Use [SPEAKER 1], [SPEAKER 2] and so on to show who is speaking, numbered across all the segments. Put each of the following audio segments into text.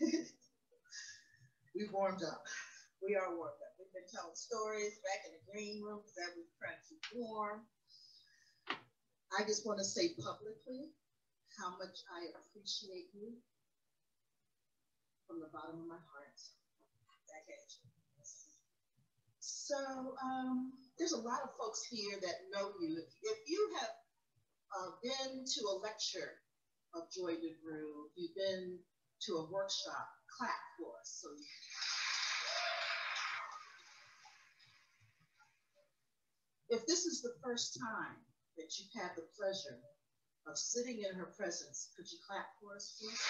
[SPEAKER 1] we warmed up. We are warmed up. We've been telling stories back in the green room because that was trying to warm. I just want to say publicly how much I appreciate you from the bottom of my heart. Back at you. So um, there's a lot of folks here that know you. If, if you have uh, been to a lecture of Joy DeGruy, you've been to a workshop, clap for us. So if this is the first time that you've had the pleasure of sitting in her presence, could you clap for us, please?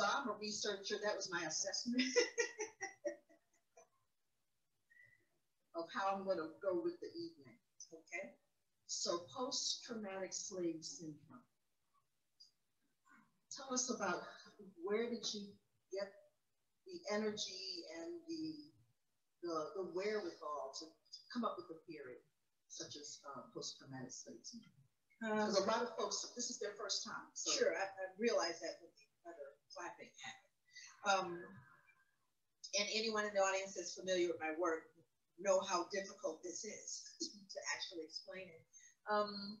[SPEAKER 1] So I'm a researcher. That was my assessment of how I'm going to go with the evening. Okay. So post traumatic slave syndrome. Tell us about where did you get the energy and the the, the wherewithal to come up with a theory such as uh, post traumatic slave syndrome? Because um, a lot of folks, this is their first time.
[SPEAKER 2] So. Sure, I, I realize that with the other clapping Um, and anyone in the audience that's familiar with my work know how difficult this is to actually explain it. Um,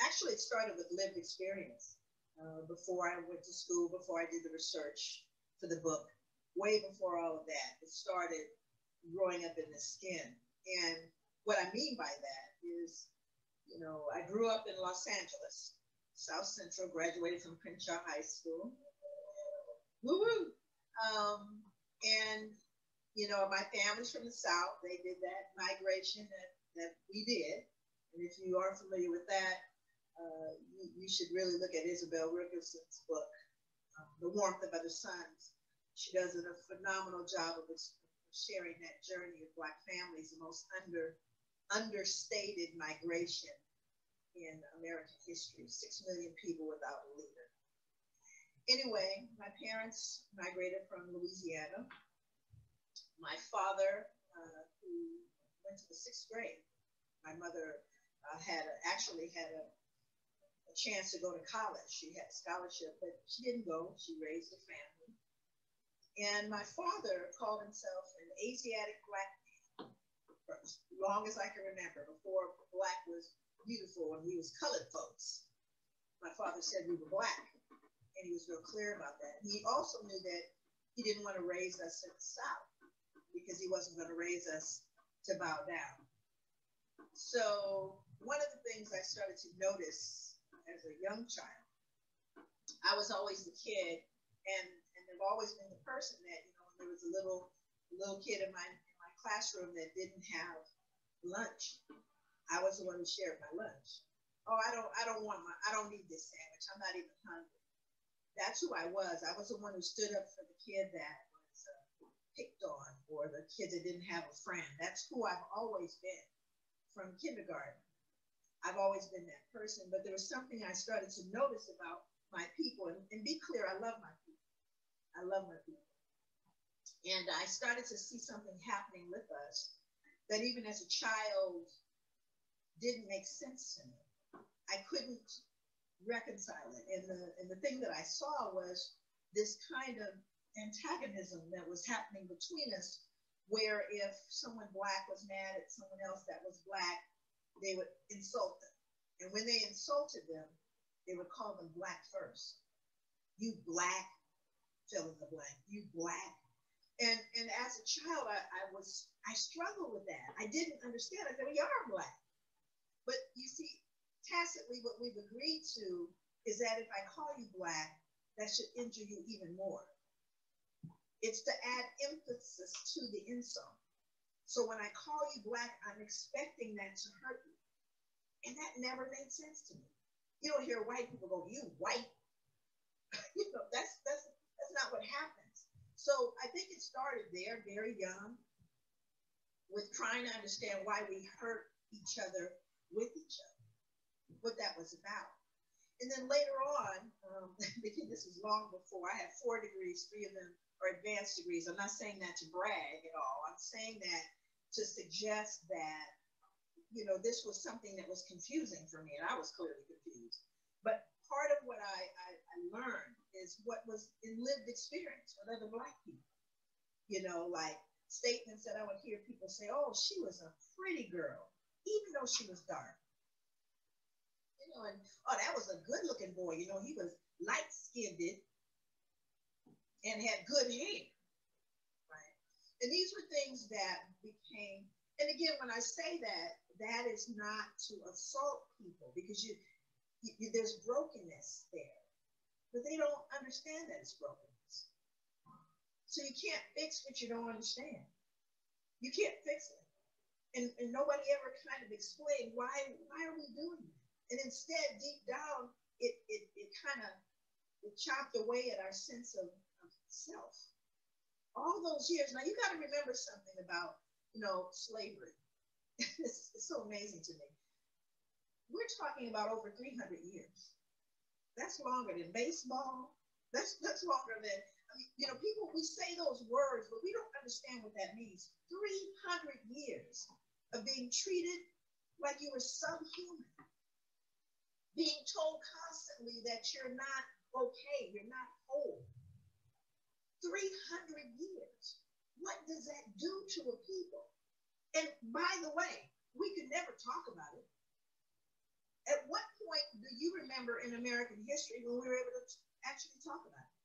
[SPEAKER 2] actually, it started with lived experience. Uh, before I went to school, before I did the research for the book, way before all of that, it started growing up in the skin. And what I mean by that is, you know, I grew up in Los Angeles, South Central, graduated from Crenshaw High School, woo woo. Um, and you know, my family's from the South. They did that migration that, that we did. And if you are familiar with that, uh, you, you, should really look at Isabel Wilkerson's book, um, The Warmth of Other Suns. She does a phenomenal job of sharing that journey of Black families, the most under, understated migration in American history. Six million people without a leader. Anyway, my parents migrated from Louisiana. My father, uh, who went to the sixth grade, my mother uh, had a, actually had a, a, chance to go to college. She had scholarship, but she didn't go. She raised a family. And my father called himself an Asiatic black man as long as I can remember, before black was beautiful and we was colored folks. My father said we were black and he was real clear about that. He also knew that he didn't want to raise us in the South because he wasn't going to raise us to bow down. So one of the things I started to notice as a young child, I was always the kid, and and I've always been the person that you know when there was a little little kid in my in my classroom that didn't have lunch, I was the one who shared my lunch. Oh, I don't I don't want my I don't need this sandwich. I'm not even hungry that's who I was. I was the one who stood up for the kid that was uh, picked on or the kid that didn't have a friend. That's who I've always been from kindergarten. I've always been that person, but there was something I started to notice about my people. And, and be clear, I love my people. I love my people. And I started to see something happening with us that even as a child didn't make sense to me. I couldn't reconcile it. And the, and the thing that I saw was this kind of antagonism that was happening between us, where if someone black was mad at someone else that was black, they would insult them. And when they insulted them, they would call them black first. You black, fill in the blank, you black. And, and as a child, I, I was, I struggled with that. I didn't understand. I said, you are black. But you see, tacitly what we've agreed to is that if I call you black, that should injure you even more. It's to add emphasis to the insult. So when I call you black, I'm expecting that to hurt you. And that never made sense to me. You don't hear white people go, you white. you know, that's that's that's not what happens. So I think it started there, very young, with trying to understand why we hurt each other with each other what that was about. And then later on, um, because this was long before, I had four degrees, three of them are advanced degrees. I'm not saying that to brag at all. I'm saying that to suggest that, you know, this was something that was confusing for me, and I was clearly confused. But part of what I, I, I learned is what was in lived experience with other Black people. You know, like statements that I would hear people say, oh, she was a pretty girl, even though she was dark. You know, and oh, that was a good looking boy. You know, he was light skinned and had good hair. Right. And these were things that became, and again, when I say that, that is not to assault people because you, you there's brokenness there, but they don't understand that it's brokenness. So you can't fix what you don't understand. You can't fix it. And, and nobody ever kind of explained why why are we doing that? And instead, deep down, it it, it kind of it chopped away at our sense of, of self. All those years. Now you got to remember something about you know slavery. it's, it's so amazing to me. We're talking about over 300 years. That's longer than baseball. That's that's longer than you know, people, we say those words, but we don't understand what that means. 300 years of being treated like you were subhuman, being told constantly that you're not okay, you're not whole. 300 years. What does that do to a people? And by the way, we could never talk about it. At what point do you remember in American history when we were able to actually talk about it?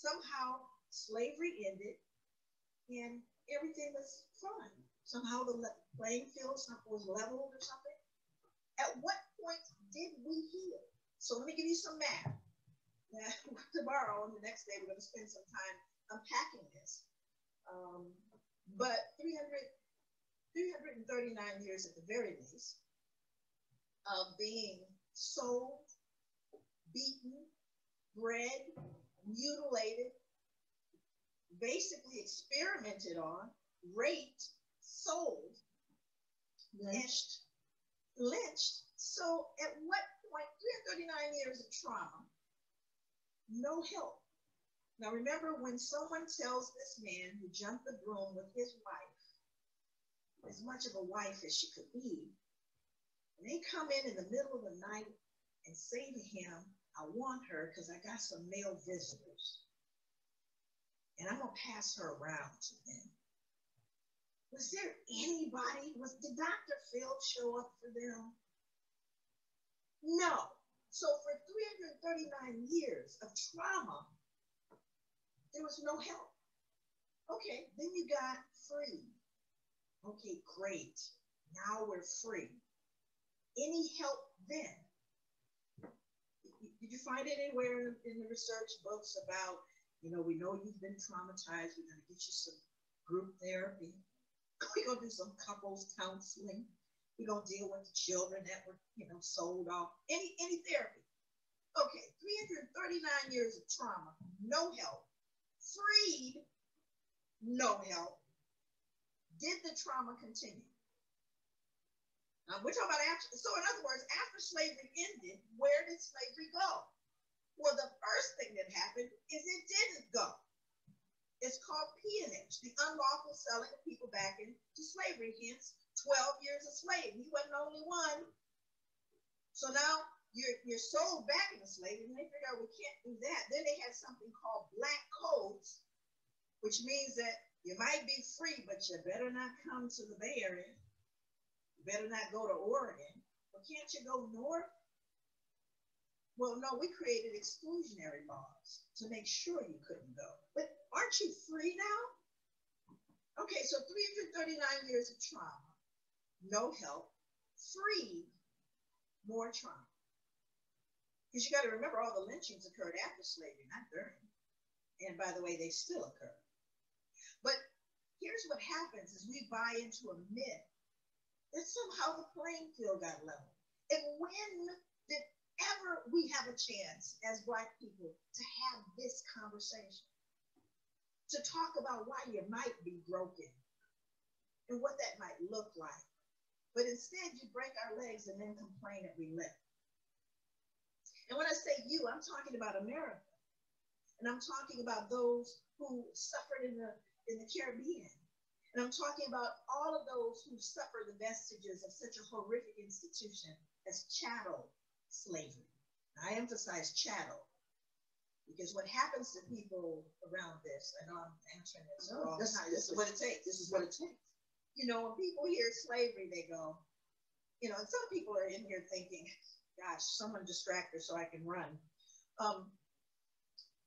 [SPEAKER 2] somehow slavery ended and everything was fine. Somehow the playing field was leveled or something. At what point did we heal? So let me give you some math. Tomorrow and the next day, we're going to spend some time unpacking this. Um, but 300, 339 years at the very least of being sold, beaten, bred, mutilated, basically experimented on, raped, sold, lynched, lynched. So at what point, 339 years of trauma, no help. Now remember when someone tells this man who jumped the broom with his wife, as much of a wife as she could be, and they come in in the middle of the night and say to him, I want her because I got some male visitors. And I'm going to pass her around to them. Was there anybody? Was did Dr. Phil show up for them? No. So for 339 years of trauma, there was no help. Okay, then you got free. Okay, great. Now we're free. Any help then? did you find it anywhere in the research books about, you know, we know you've been traumatized. We're going to get you some group therapy. We're going to do some couples counseling. Going to deal with the children that were, you know, sold off. Any any therapy. Okay, 339 years of trauma, no help. Freed, no help. Did the trauma continue? Um, we're talking about after, so in other words, after slavery ended, where did slavery go? Well, the first thing that happened is it didn't go. It's called peonage, the unlawful selling of people back into slavery, hence 12 years a slave. He wasn't the only one. So now you're, you're sold back into slavery, and they figure out we can't do that. Then they had something called black codes, which means that you might be free, but you better not come to the Bay Area better not go to Oregon. Well, can't you go north? Well, no, we created exclusionary laws to make sure you couldn't go. But aren't you free now? Okay, so 339 years of trauma, no help, free, more trauma. Because you got to remember all the lynchings occurred after slavery, not during. And by the way, they still occur. But here's what happens is we buy into a myth that somehow the playing field got level. And when did ever we have a chance as Black people to have this conversation? To talk about why you might be broken and what that might look like. But instead, you break our legs and then complain that we live. And when I say you, I'm talking about America. And I'm talking about those who suffered in the, in the Caribbean and I'm talking about all of those who suffer the vestiges of such a horrific institution as chattel slavery. I emphasize chattel because what happens to people around this, I know I'm answering this
[SPEAKER 3] this, this is what it takes. This is what it takes.
[SPEAKER 2] You know, when people hear slavery, they go, you know, and some people are in here thinking, gosh, someone distract her so I can run. Um,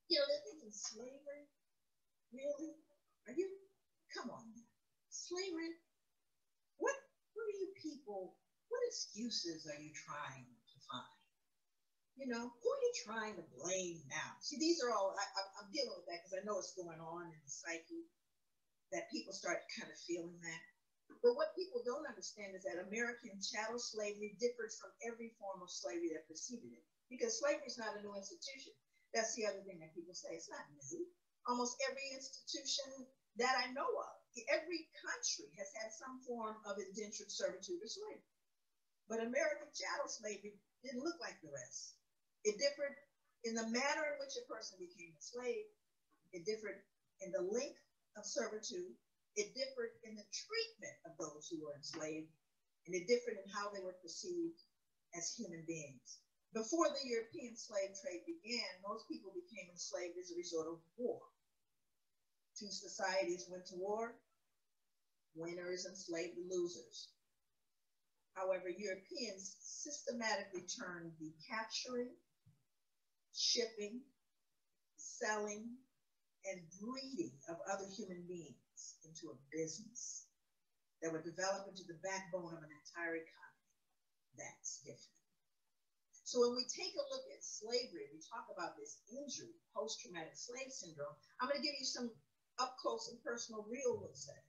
[SPEAKER 2] you know, they're thinking slavery? Really? Are you? Come on. Slavery? What, what are you people, what excuses are you trying to find? You know, who are you trying to blame now? See, these are all, I, am dealing with that because I know what's going on in the psyche, that people start kind of feeling that. But what people don't understand is that American chattel slavery differs from every form of slavery that preceded it. Because slavery is not a new institution. That's the other thing that people say. It's not new. Almost every institution that I know of, every country has had some form of indentured servitude or slavery. But American chattel slavery didn't look like the rest. It differed in the manner in which a person became a slave. It differed in the length of servitude. It differed in the treatment of those who were enslaved. And it differed in how they were perceived as human beings. Before the European slave trade began, most people became enslaved as a result of war. Two societies went to war, winners enslaved the losers. However, Europeans systematically turned the capturing shipping, selling, and breeding of other human beings into a business that would develop into the backbone of an entire economy. That's different. So when we take a look at slavery, we talk about this injury, post-traumatic slave syndrome. I'm going to give you some up close and personal real looks at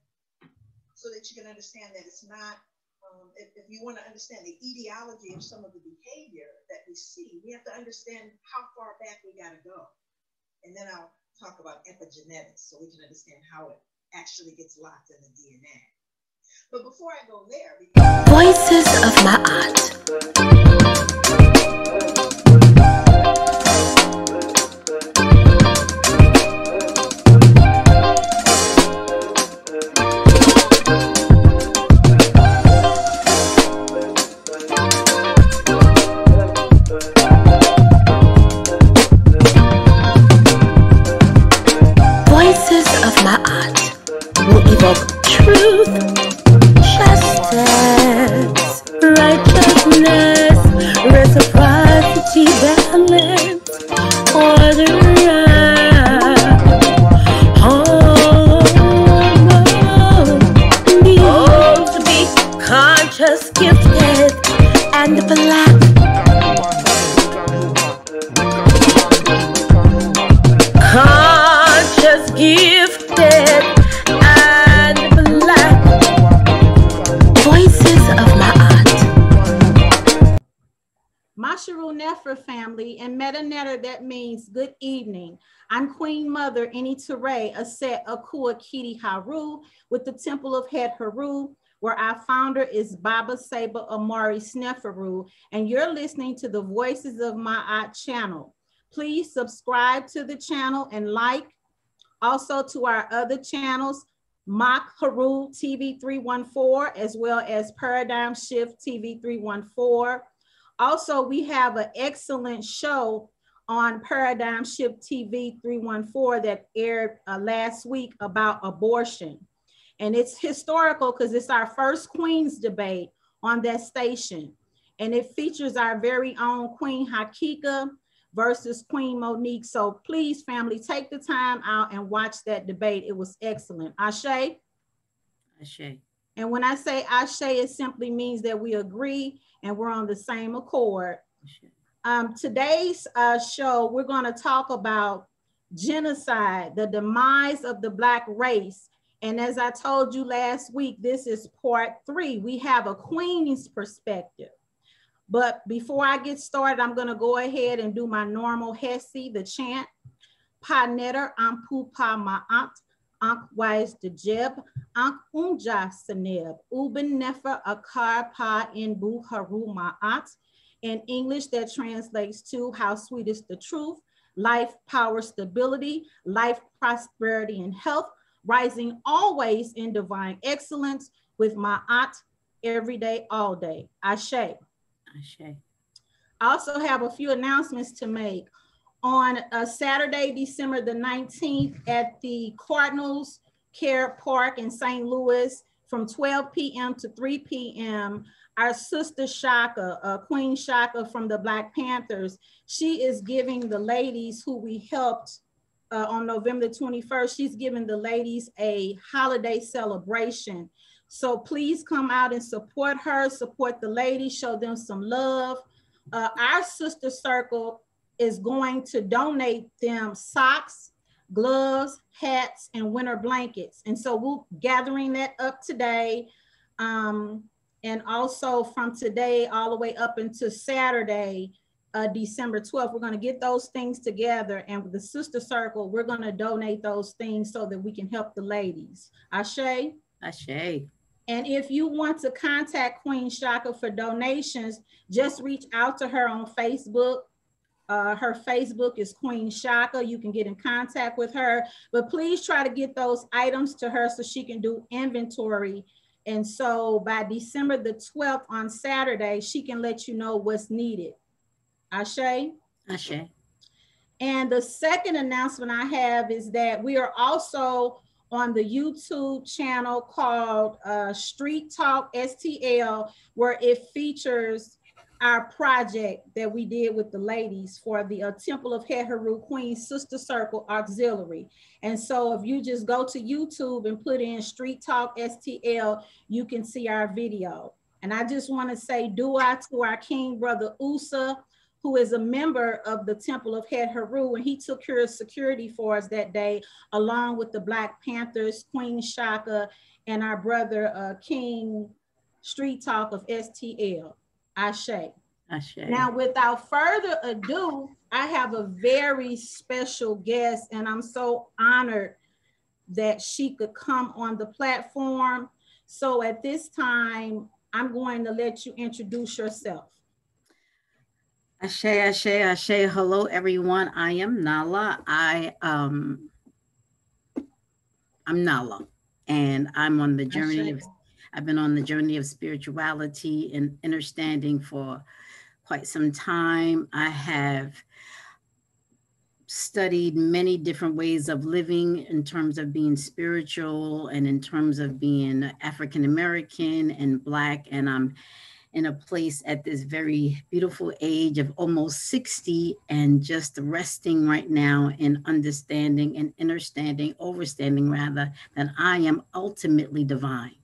[SPEAKER 2] so that you can understand that it's not um, if, if, you want to understand the etiology of some of the behavior that we see, we have to understand how far back we got to go. And then I'll talk about epigenetics so we can understand how it actually gets locked in the DNA. But before I go there,
[SPEAKER 4] Voices of Ma'at.
[SPEAKER 1] Teray, Auset, Akua, KitiHeru, with the Temple of Het Heru, where our founder is Baba Saba Amari Sneferu, and you're listening to the Voices of Ma'at channel. Please subscribe to the channel and like. Also to our other channels, Mock Haru TV 314, as well as Paradigm Shift TV 314. Also, we have an excellent show on Paradigm Shift TV 314 that aired uh, last week about abortion. And it's historical because it's our first Queen's debate on that station. And it features our very own Queen Hakika versus Queen Monique. So please, family, take the time out and watch that debate. It was excellent. Ashe?
[SPEAKER 4] Ashe.
[SPEAKER 1] And when I say Ashe, it simply means that we agree and we're on the same accord. Ashe. Um, today's uh, show, we're going to talk about genocide, the demise of the Black race. And as I told you last week, this is part three. We have a Queen's perspective. But before I get started, I'm going to go ahead and do my normal Hesi, the chant. Pa netter ampu pa ma'at, ank wise de jeb, ank unja seneb, uben nefer akar pa in bu haru ma'at, in English that translates to How Sweet is the Truth, Life, Power, Stability, Life, Prosperity, and Health, rising always in divine excellence with my aunt every day, all day. Ashe.
[SPEAKER 4] Ashe.
[SPEAKER 1] I also have a few announcements to make. On uh, Saturday, December the 19th at the Cardinals Care Park in St. Louis from 12 p.m. to 3 p.m., our sister Shaka, uh, Queen Shaka from the Black Panthers, she is giving the ladies who we helped uh, on November 21st, she's giving the ladies a holiday celebration. So please come out and support her, support the ladies, show them some love. Uh, our sister circle is going to donate them socks, gloves, hats, and winter blankets. And so we're gathering that up today. Um, and also from today all the way up until Saturday, uh, December 12th, we're going to get those things together. And with the sister circle, we're going to donate those things so that we can help the ladies. Ashe?
[SPEAKER 4] Ashe.
[SPEAKER 1] And if you want to contact Queen Shaka for donations, just reach out to her on Facebook. Uh, her Facebook is Queen Shaka. You can get in contact with her, but please try to get those items to her so she can do inventory. And so by December the 12th on Saturday, she can let you know what's needed. Ashe?
[SPEAKER 4] Ashe.
[SPEAKER 1] And the second announcement I have is that we are also on the YouTube channel called uh, Street Talk STL, where it features our project that we did with the ladies for the uh, Temple of Het Heru Queen Sister Circle Auxiliary. And so if you just go to YouTube and put in Street Talk STL, you can see our video. And I just want to say dua to our King Brother Usa, who is a member of the Temple of Het Heru, and he took care of security for us that day, along with the Black Panthers, Queen Shaka, and our brother uh, King Street Talk of STL. Ashe.
[SPEAKER 4] Ashe.
[SPEAKER 1] Now, without further ado, I have a very special guest, and I'm so honored that she could come on the platform. So at this time, I'm going to let you introduce yourself.
[SPEAKER 4] Ashe, Ashe, Ashe. Hello, everyone. I am Nala. I um, I'm Nala, and I'm on the journey of. I've been on the journey of spirituality and understanding for quite some time. I have studied many different ways of living in terms of being spiritual and in terms of being African American and Black. And I'm in a place at this very beautiful age of almost 60 and just resting right now in understanding and understanding, overstanding rather, that I am ultimately divine.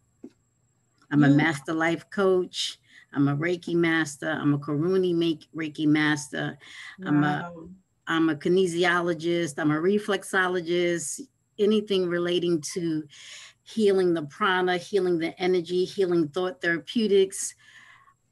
[SPEAKER 4] I'm a master life coach. I'm a Reiki master. I'm a Karuni make Reiki master. I'm a. I'm a kinesiologist, I'm a reflexologist, anything relating to healing the prana, healing the energy, healing thought therapeutics.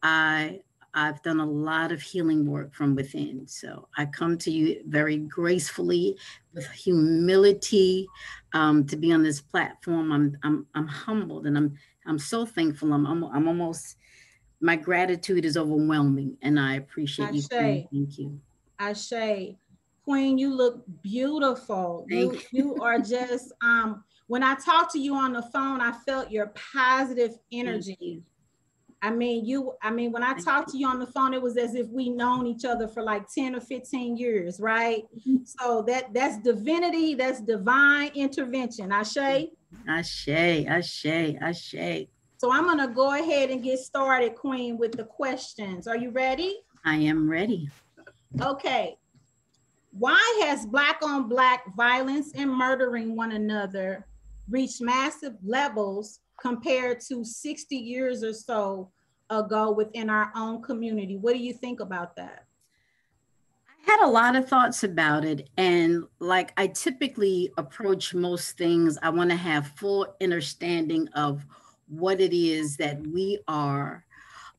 [SPEAKER 4] I I've done a lot of healing work from within. So I come to you very gracefully with humility um, to be on this platform. I'm I'm I'm humbled and I'm I'm so thankful. I'm I'm, I'm almost my gratitude is overwhelming and I appreciate you. Queen. Thank you.
[SPEAKER 1] Ashe. Queen, you look beautiful. You,
[SPEAKER 4] Thank
[SPEAKER 1] you are just, um, when I talked to you on the phone, I felt your positive
[SPEAKER 4] Thank
[SPEAKER 1] energy. I mean, you, I mean, when I talked to you on the phone, it was as if we known each other for like 10 or 15 years, right?
[SPEAKER 4] Mhm.
[SPEAKER 1] So that that's divinity, that's divine intervention. Ashe.
[SPEAKER 4] Ashe, Ashe, Ashe.
[SPEAKER 1] So I'm gonna go ahead and get started, Queen, with the questions. Are you ready?
[SPEAKER 4] I am ready.
[SPEAKER 1] Okay. Why has black on black violence and murdering one another reached massive levels compared to 60 years or so ago within our own community? What do you think about that?
[SPEAKER 4] I had a lot of thoughts about it. And like I typically approach most things, I want to have full understanding of what it is that we are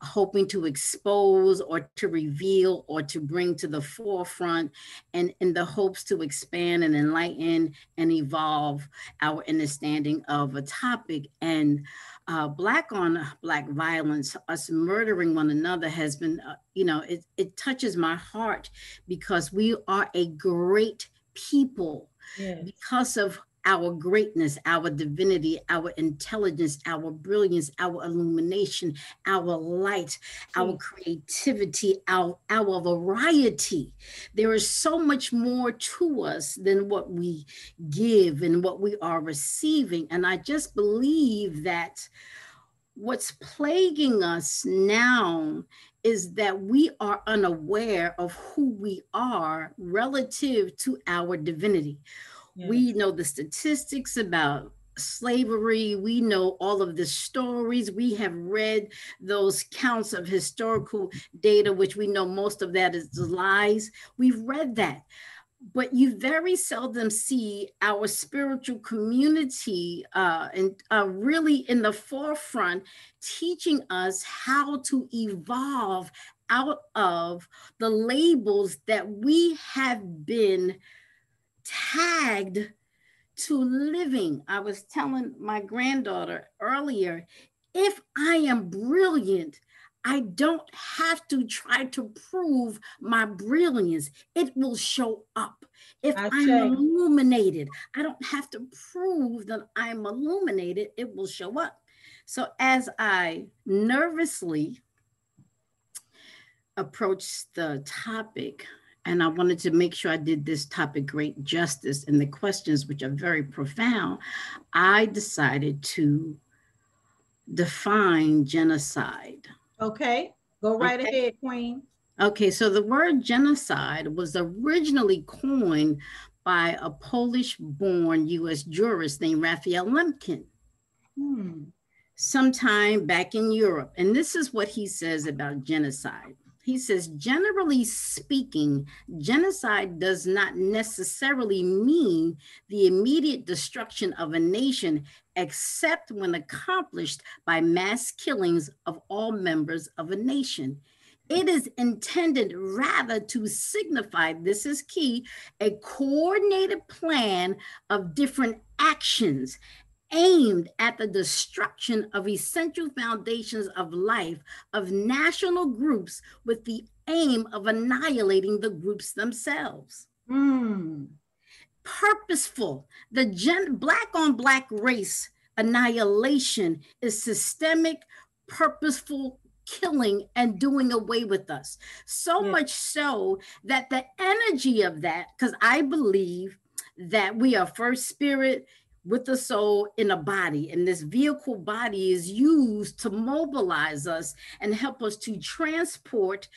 [SPEAKER 4] hoping to expose or to reveal or to bring to the forefront and in the hopes to expand and enlighten and evolve our understanding of a topic and uh, black on black violence us murdering one another has been uh, you know it, it touches my heart because we are a great people
[SPEAKER 1] Yes.
[SPEAKER 4] because of our greatness, our divinity, our intelligence, our brilliance, our illumination, our light, our hmm. creativity, our, our variety. There is so much more to us than what we give and what we are receiving. And I just believe that what's plaguing us now is that we are unaware of who we are relative to our divinity. We know the statistics about slavery. We know all of the stories. We have read those counts of historical data, which we know most of that is lies. We've read that. But you very seldom see our spiritual community uh, and uh, really in the forefront teaching us how to evolve out of the labels that we have been tagged to living. I was telling my granddaughter earlier if I am brilliant, I don't have to try to prove my brilliance. It will show up. If I am illuminated, I don't have to prove that I'm illuminated. It will show up. So as I nervously approached the topic, and I wanted to make sure I did this topic great justice and the questions, which are very profound, I decided to define genocide.
[SPEAKER 1] Okay, go right okay. ahead, Queen.
[SPEAKER 4] Okay, so the word genocide was originally coined by a Polish born US jurist named Raphael Lemkin. Hmm. Sometime back in Europe. And this is what he says about genocide. He says, generally speaking, genocide does not necessarily mean the immediate destruction of a nation, except when accomplished by mass killings of all members of a nation. It is intended rather to signify, this is key, a coordinated plan of different actions aimed at the destruction of essential foundations of life of national groups with the aim of annihilating the groups themselves. Mm. Purposeful, the gen- black on black race annihilation is systemic, purposeful killing and doing away with us. So yeah. much so that the energy of that, because I believe that we are first spirit, with the soul in a body. And this vehicle body is used to mobilize us and help us to transport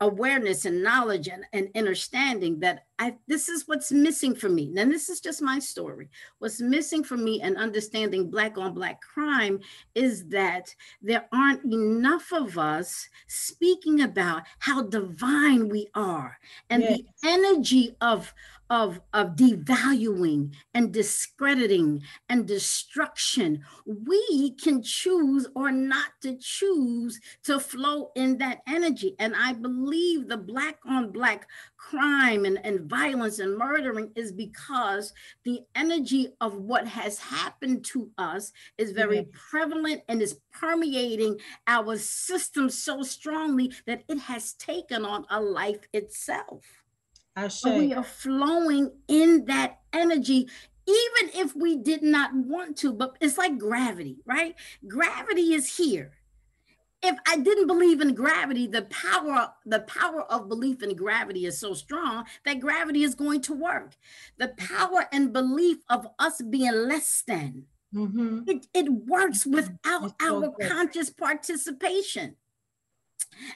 [SPEAKER 4] awareness and knowledge and, and understanding that I this is what's missing for me. And this is just my story. What's missing for me and understanding black on black crime is that there aren't enough of us speaking about how divine we are and yes. the energy of of, of devaluing and discrediting and destruction. We can choose or not to choose to flow in that energy. And I believe the Black on Black crime and, and violence and murdering is because the energy of what has happened to us is very mm-hmm. prevalent and is permeating our system so strongly that it has taken on a life itself. So we are flowing in that energy, even if we did not want to, but it's like gravity, right? Gravity is here. If I didn't believe in gravity, the power, the power of belief in gravity is so strong that gravity is going to work. The power and belief of us being less than, mm-hmm. it, it works without our conscious participation.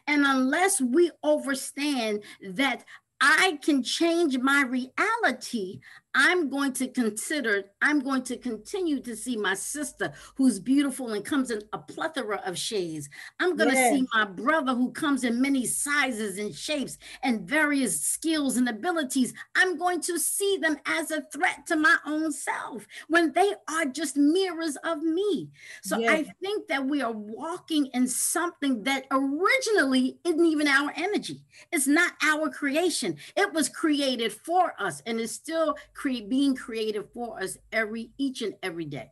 [SPEAKER 4] And unless we understand that I can change my reality, I'm going to consider, I'm going to continue to see my sister who's beautiful and comes in a plethora of shades. I'm going yes. to see my brother who comes in many sizes and shapes and various skills and abilities. I'm going to see them as a threat to my own self when they are just mirrors of me. So yes. I think that we are walking in something that originally isn't even our energy. It's not our creation. It was created for us and is still cre- being creative for us every each and every day.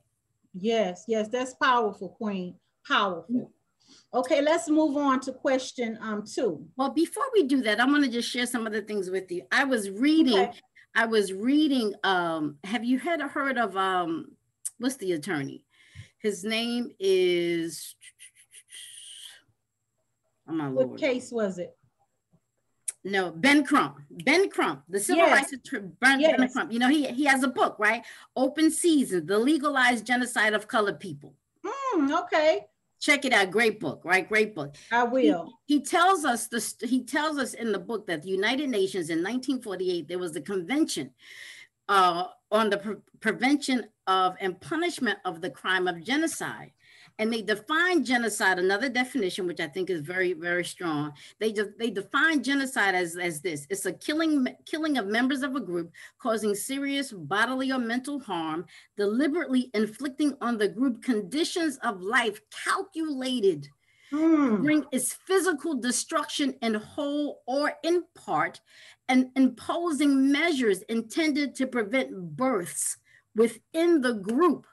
[SPEAKER 1] Yes, yes, that's powerful, Queen. Powerful. Okay, let's move on to question um two.
[SPEAKER 4] Well, before we do that, I'm going to just share some other things with you. I was reading. Okay. I was reading. Um, have you had heard of um, what's the attorney? His name is.
[SPEAKER 1] Oh my what Lord. case was it?
[SPEAKER 4] No, Ben Crump. Ben Crump, the civil yes. rights attorney. Ben, yes. ben Crump. You know, he he has a book, right? Open Season: The Legalized Genocide of Colored People.
[SPEAKER 1] Mm, okay.
[SPEAKER 4] Check it out. Great book, right? Great book.
[SPEAKER 1] I will.
[SPEAKER 4] He, he tells us the he tells us in the book that the United Nations in 1948 there was a convention uh, on the pre prevention of and punishment of the crime of genocide and they define genocide another definition which i think is very very strong. They de- they define genocide as as this. It's a killing killing of members of a group causing serious bodily or mental harm deliberately inflicting on the group conditions of life calculated mm. bring its physical destruction in whole or in part and imposing measures intended to prevent births within the group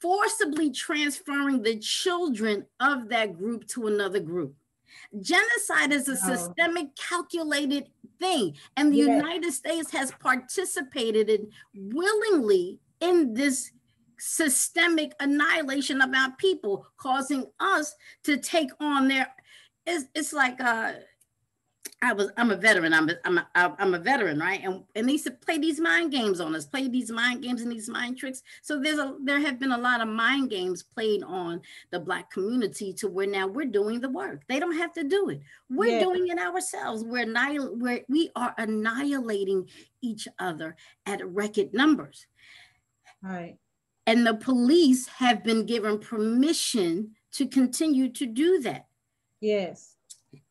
[SPEAKER 4] forcibly transferring the children of that group to another group. Genocide is a systemic, calculated thing, and the United States has participated in willingly in this systemic annihilation of our people, causing us to take on their. It's, it's like uh, I was I'm a veteran. I'm a, I'm a, I'm a veteran, right? And and they used to play these mind games on us, play these mind games and these mind tricks. So there's a there have been a lot of mind games played on the black community to where now we're doing the work. They don't have to do it. We're yeah. doing it ourselves. We're annihil- we're we are annihilating each other at record numbers.
[SPEAKER 1] Right.
[SPEAKER 4] And the police have been given permission to continue to do that.
[SPEAKER 1] Yes.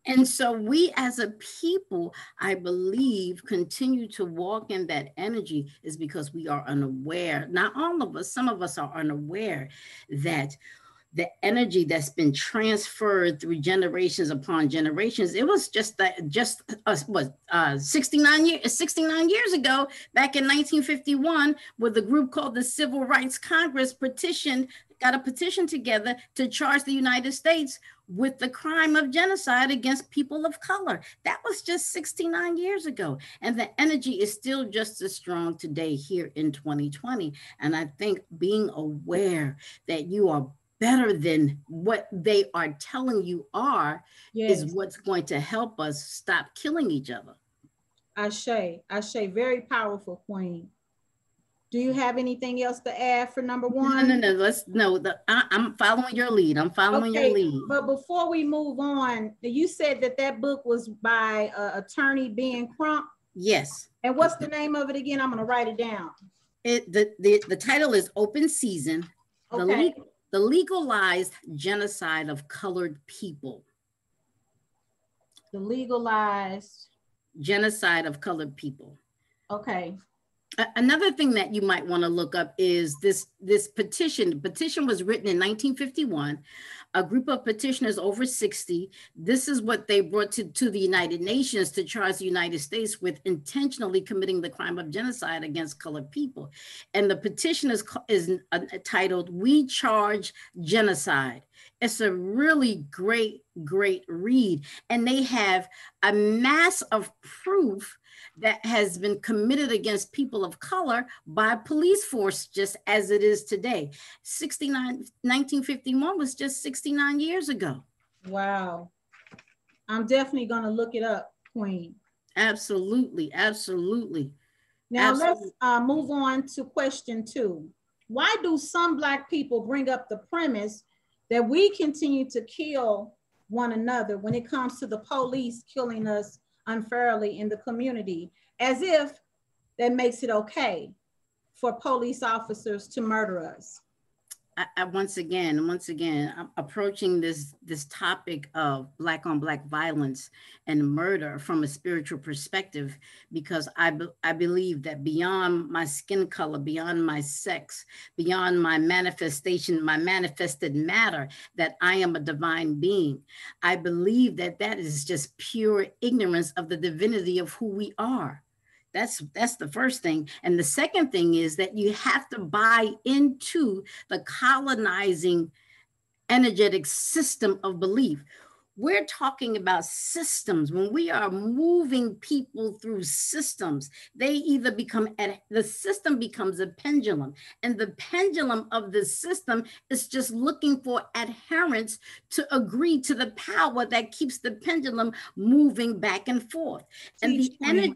[SPEAKER 4] And so we as a people, I believe, continue to walk in that energy is because we are unaware. Not all of us, some of us are unaware that the energy that's been transferred through generations upon generations. It was just that, just uh, what, uh, 69 years, 69 years ago, back in 1951, with a group called the Civil Rights Congress petitioned, got a petition together to charge the United States with the crime of genocide against people of color. That was just 69 years ago. And the energy is still just as strong today here in 2020. And I think being aware that you are better than what they are telling you are yes. is what's going to help us stop killing each other.
[SPEAKER 1] Ashe, Ashe, very powerful queen. Do you have anything else to add for number one?
[SPEAKER 4] No, no, no. Let's no. The, I, am following your lead. I'm following okay, your lead.
[SPEAKER 1] But before we move on, you said that that book was by uh, attorney Ben Crump.
[SPEAKER 4] Yes.
[SPEAKER 1] And what's the name of it again? I'm going to write it down.
[SPEAKER 4] It the, the the title is Open Season. Okay. The, the legalized genocide of colored people.
[SPEAKER 1] The legalized
[SPEAKER 4] genocide of colored people.
[SPEAKER 1] Okay
[SPEAKER 4] another thing that you might want to look up is this this petition the petition was written in 1951 a group of petitioners over 60 this is what they brought to, to the united nations to charge the united states with intentionally committing the crime of genocide against colored people. And the petition is, is uh, titled we charge genocide. It's a really great great read. And they have a mass of proof that has been committed against people of color by police force just as it is today. 69 1951 was just 69 years ago.
[SPEAKER 1] Wow. I'm definitely going to look it up queen.
[SPEAKER 4] Absolutely absolutely.
[SPEAKER 1] Now absolutely. let's uh, move on to question two. Why do some black people bring up the premise that we continue to kill one another when it comes to the police killing us unfairly in the community, as if that makes it okay for police officers to murder us.
[SPEAKER 4] I, I, once again, once again, I'm approaching this this topic of black on black violence and murder from a spiritual perspective, because I be, I believe that beyond my skin color, beyond my sex, beyond my manifestation, my manifested matter, that I am a divine being. I believe that that is just pure ignorance of the divinity of who we are. That's that's the first thing. And the second thing is that you have to buy into the colonizing energetic system of belief. we're talking about systems. When we are moving people through systems, they either become, at, the system becomes a pendulum. And the pendulum of the system is just looking for adherence to agree to the power that keeps the pendulum moving back and forth. And the energy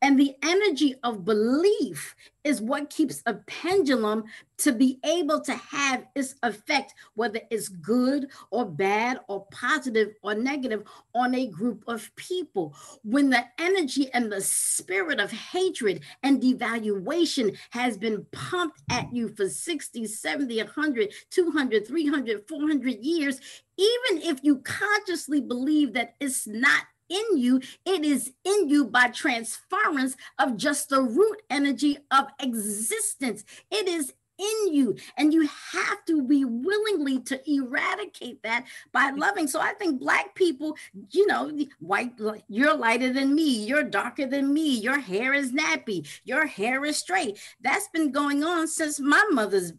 [SPEAKER 4] and the energy of belief is what keeps a pendulum to be able to have its effect, whether it's good or bad or positive or negative on a group of people. When the energy and the spirit of hatred and devaluation has been pumped at you for 60, 70, 100, 200, 300, 400 years, even if you consciously believe that it's not in you, it is in you by transference of just the root energy of existence. It is in you and you have to be willingly to eradicate that by loving so i think black people you know white you're lighter than me you're darker than me your hair is nappy your hair is straight that's been going on since my mother's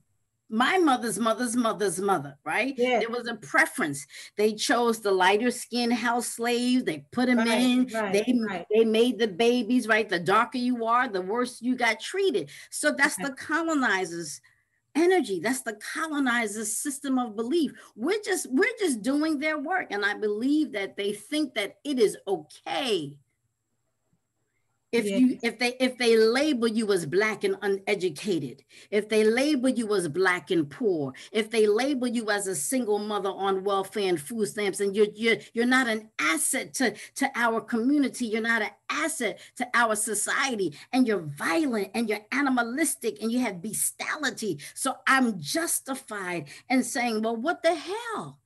[SPEAKER 4] my mother's mother's mother's mother, right? Yeah. There was a preference. They chose the lighter skinned house slaves. They put them right, in. Right, they right. they made the babies, right? The darker you are, the worse you got treated. So that's the colonizers energy that's the colonizers system of belief we're just we're just doing their work and i believe that they think that it is okay if yes. you if they if they label you as black and uneducated if they label you as black and poor if they label you as a single mother on welfare and food stamps and you're you're, you're not an asset to to our community you're not an asset to our society and you're violent and you're animalistic and you have bestiality so i'm justified in saying well what the hell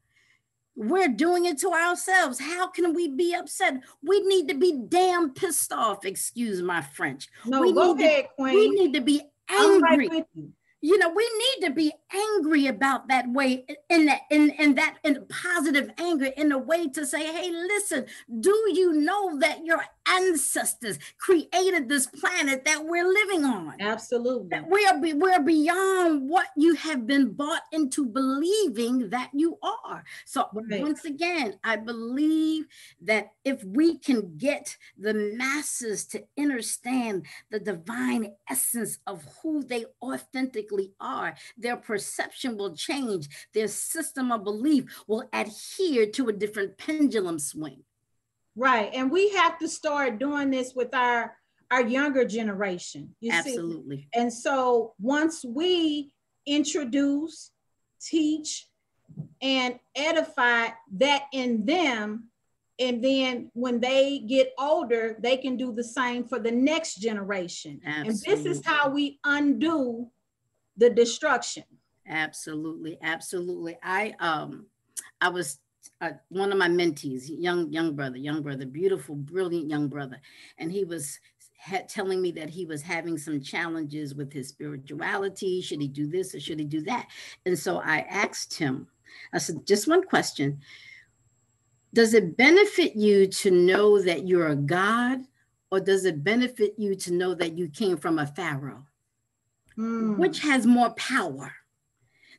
[SPEAKER 4] we're doing it to ourselves. How can we be upset? We need to be damn pissed off. Excuse my French.
[SPEAKER 1] No,
[SPEAKER 4] we
[SPEAKER 1] go ahead,
[SPEAKER 4] to,
[SPEAKER 1] Queen.
[SPEAKER 4] We need to be angry. Right you know we need to be angry about that way in that in, in that in positive anger in a way to say hey listen do you know that your ancestors created this planet that we're living on
[SPEAKER 1] absolutely
[SPEAKER 4] we're we're beyond what you have been bought into believing that you are so right. once again i believe that if we can get the masses to understand the divine essence of who they authentically are, their perception will change. Their system of belief will adhere to a different pendulum swing.
[SPEAKER 1] Right. And we have to start doing this with our our younger generation.
[SPEAKER 4] You Absolutely.
[SPEAKER 1] See? And so once we introduce, teach, and edify that in them, and then when they get older, they can do the same for the next generation. Absolutely. And this is how we undo the destruction.
[SPEAKER 4] Absolutely, absolutely. I um I was uh, one of my mentees, young young brother, young brother, beautiful, brilliant young brother, and he was telling me that he was having some challenges with his spirituality. Should he do this or should he do that? And so I asked him. I said, just one question. Does it benefit you to know that you're a God, or does it benefit you to know that you came from a Pharaoh? mm. which has more power?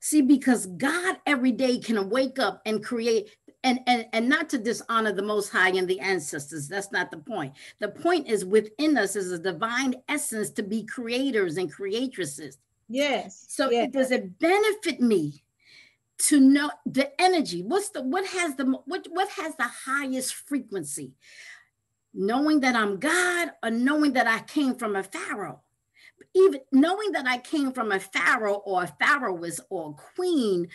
[SPEAKER 4] See, because God every day can wake up and create, and, and, and not to dishonor the Most High and the ancestors. That's not the point. The point is within us is a divine essence to be creators and creatresses.
[SPEAKER 1] Yes.
[SPEAKER 4] So
[SPEAKER 1] yes.
[SPEAKER 4] does it benefit me to know the energy? What's the what has the what what has the highest frequency? Knowing that I'm God or knowing that I came from a pharaoh? Even knowing that I came from a pharaoh or a pharaohess or a queen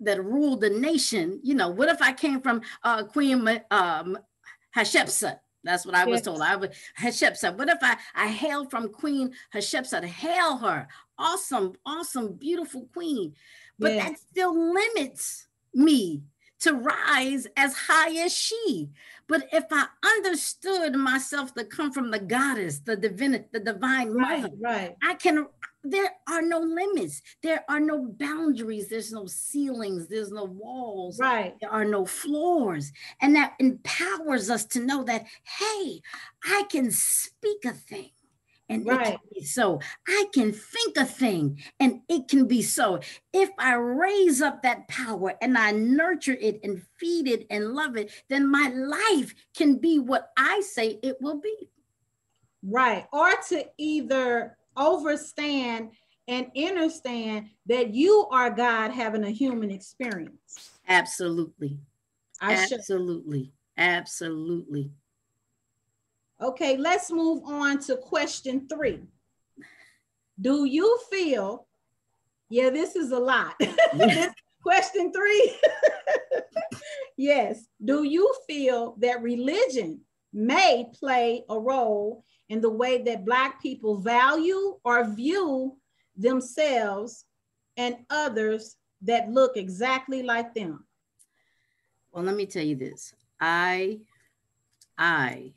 [SPEAKER 4] that ruled the nation, you know, what if I came from uh, Queen um, Hatshepsut? That's what I was told. I was Hatshepsut. What if I I hail from Queen Hatshepsut? Hail her, awesome, awesome, beautiful queen. But that still limits me to rise as high as she. But if I understood myself to come from the goddess, the divine, the divine
[SPEAKER 1] right,
[SPEAKER 4] mother,
[SPEAKER 1] right.
[SPEAKER 4] I can there are no limits. There are no boundaries. There's no ceilings. There's no walls.
[SPEAKER 1] Right.
[SPEAKER 4] There are no floors. And that empowers us to know that, hey, I can speak a thing and right. it can be so. I can think a thing and it can be so. If I raise up that power and I nurture it and feed it and love it, then my life can be what I say it will be.
[SPEAKER 1] Right. Or to either overstand and understand that you are God having a human experience.
[SPEAKER 4] Absolutely. I Absolutely. Should. Absolutely.
[SPEAKER 1] Okay, let's move on to question three. Do you feel, yeah, this is a lot. question three. yes. Do you feel that religion may play a role in the way that Black people value or view themselves and others that look exactly like them?
[SPEAKER 4] Well, let me tell you this. I, I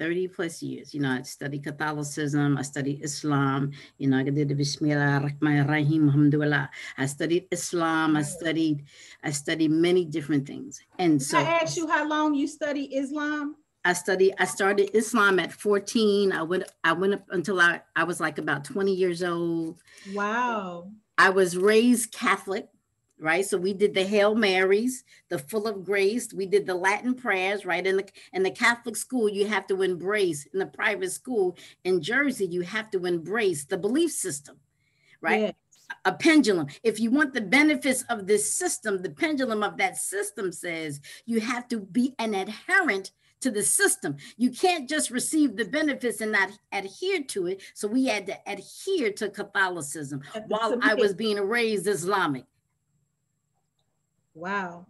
[SPEAKER 4] 30 plus years. You know, I studied Catholicism, I studied Islam, you know, I did the Bismillah Rahman Rahim Alhamdulillah. I studied Islam, I studied, I studied many different things. And so
[SPEAKER 1] I asked you how long you studied Islam?
[SPEAKER 4] I studied, I started Islam at 14. I went, I went up until I, I was like about 20 years old.
[SPEAKER 1] Wow.
[SPEAKER 4] I was raised Catholic right? So we did the Hail Marys, the full of grace. We did the Latin prayers, right? In the in the Catholic school, you have to embrace. In the private school in Jersey, you have to embrace the belief system, right? A pendulum. If you want the benefits of this system, the pendulum of that system says you have to be an adherent to the system. You can't just receive the benefits and not adhere to it. So we had to adhere to Catholicism while I was being raised Islamic.
[SPEAKER 1] Wow.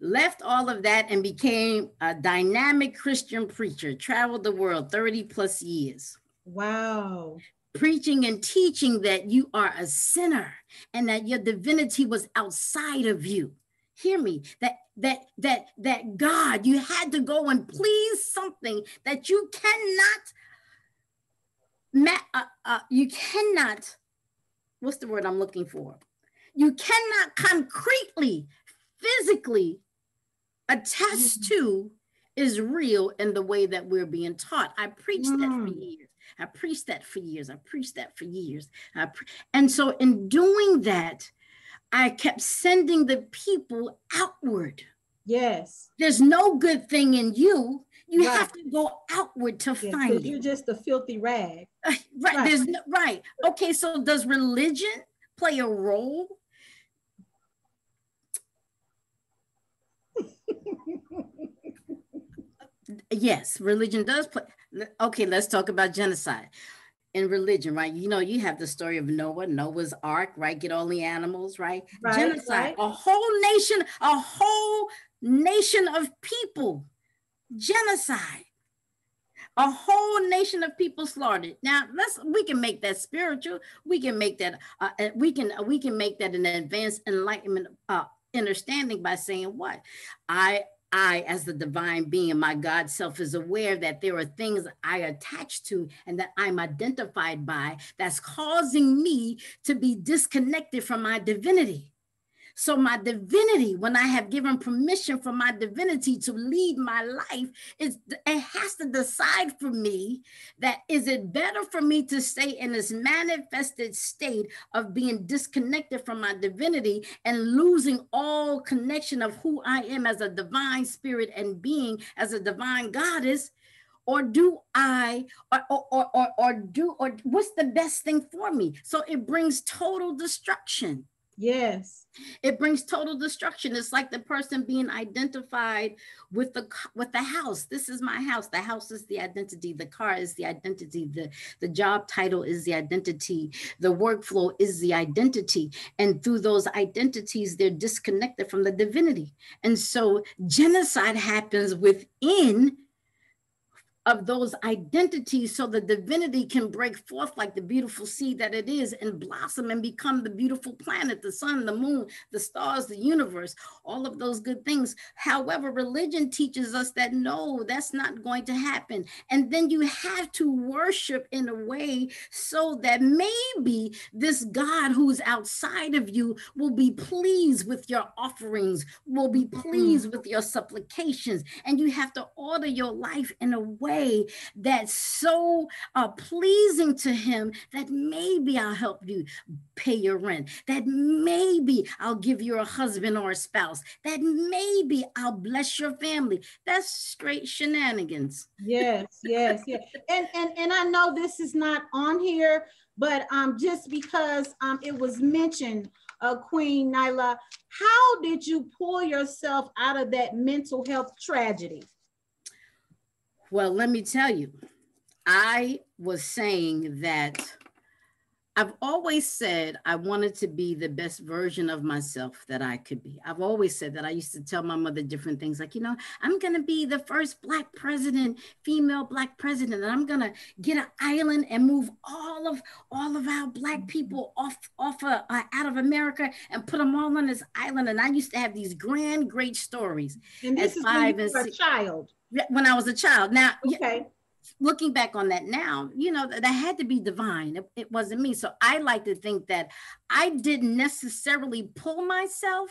[SPEAKER 4] Left all of that and became a dynamic Christian preacher, traveled the world 30 plus years.
[SPEAKER 1] Wow.
[SPEAKER 4] Preaching and teaching that you are a sinner and that your divinity was outside of you. Hear me, that that that that God, you had to go and please something that you cannot uh, uh, you cannot what's the word I'm looking for? You cannot concretely physically attest mm-hmm. to is real in the way that we're being taught. I preached mm. that for mm. years. I preached that for years. I preached that for years. Pre- and so, in doing that, I kept sending the people outward.
[SPEAKER 1] Yes.
[SPEAKER 4] There's no good thing in you. You right. have to go outward to yes, find it.
[SPEAKER 1] You're just a filthy rag.
[SPEAKER 4] right. right. There's no, right. Okay. So does religion play a role yes, religion does play. Okay, let's talk about genocide. In religion, right? You know, you have the story of Noah, Noah's Ark, right? Get all the animals, right? right genocide, right. a whole nation, a whole nation of people, genocide a whole nation of people slaughtered now let's we can make that spiritual we can make that uh, we can we can make that an advanced enlightenment uh, understanding by saying what i I, as the divine being, my God self, is aware that there are things I attach to and that I'm identified by that's causing me to be disconnected from my divinity. So, my divinity, when I have given permission for my divinity to lead my life, it has to decide for me that is it better for me to stay in this manifested state of being disconnected from my divinity and losing all connection of who I am as a divine spirit and being as a divine goddess? or do I, or, or, or, or, do, or what's the best thing for me? So it brings total destruction.
[SPEAKER 1] Yes.
[SPEAKER 4] It brings total destruction. It's like the person being identified with the with the house. This is my house. The house is the identity. The car is the identity. The, the job title is the identity. The workflow is the identity. And through those identities, they're disconnected from the divinity. And so genocide happens within of those identities so the divinity can break forth like the beautiful seed that it is and blossom and become the beautiful planet, the sun, the moon, the stars, the universe, all of those good things. However, religion teaches us that no, that's not going to happen. And then you have to worship in a way so that maybe this God who's outside of you will be pleased with your offerings, will be mm-hmm. pleased with your supplications. And you have to order your life in a way way that's so uh, pleasing to him that maybe I'll help you pay your rent, that maybe I'll give you a husband or a spouse, that maybe I'll bless your family. That's straight shenanigans.
[SPEAKER 1] Yes, yes, yes. And and and I know this is not on here, but um just because um it was mentioned uh, Queen Nala, how did you pull yourself out of that mental health tragedy?
[SPEAKER 4] Well, let me tell you, I was saying that I've always said I wanted to be the best version of myself that I could be. I've always said that. I used to tell my mother different things like, you know, I'm going to be the first Black president, female Black president, and I'm going to get an island and move all of all of our Black people off off uh, uh, out of America and put them all on this island. And I used to have these grand, great stories.
[SPEAKER 1] And this is five when you were a child.
[SPEAKER 4] When I was a child. Now, okay looking back on that now, you know, that, had to be divine. It, it, wasn't me. So I like to think that I didn't necessarily pull myself.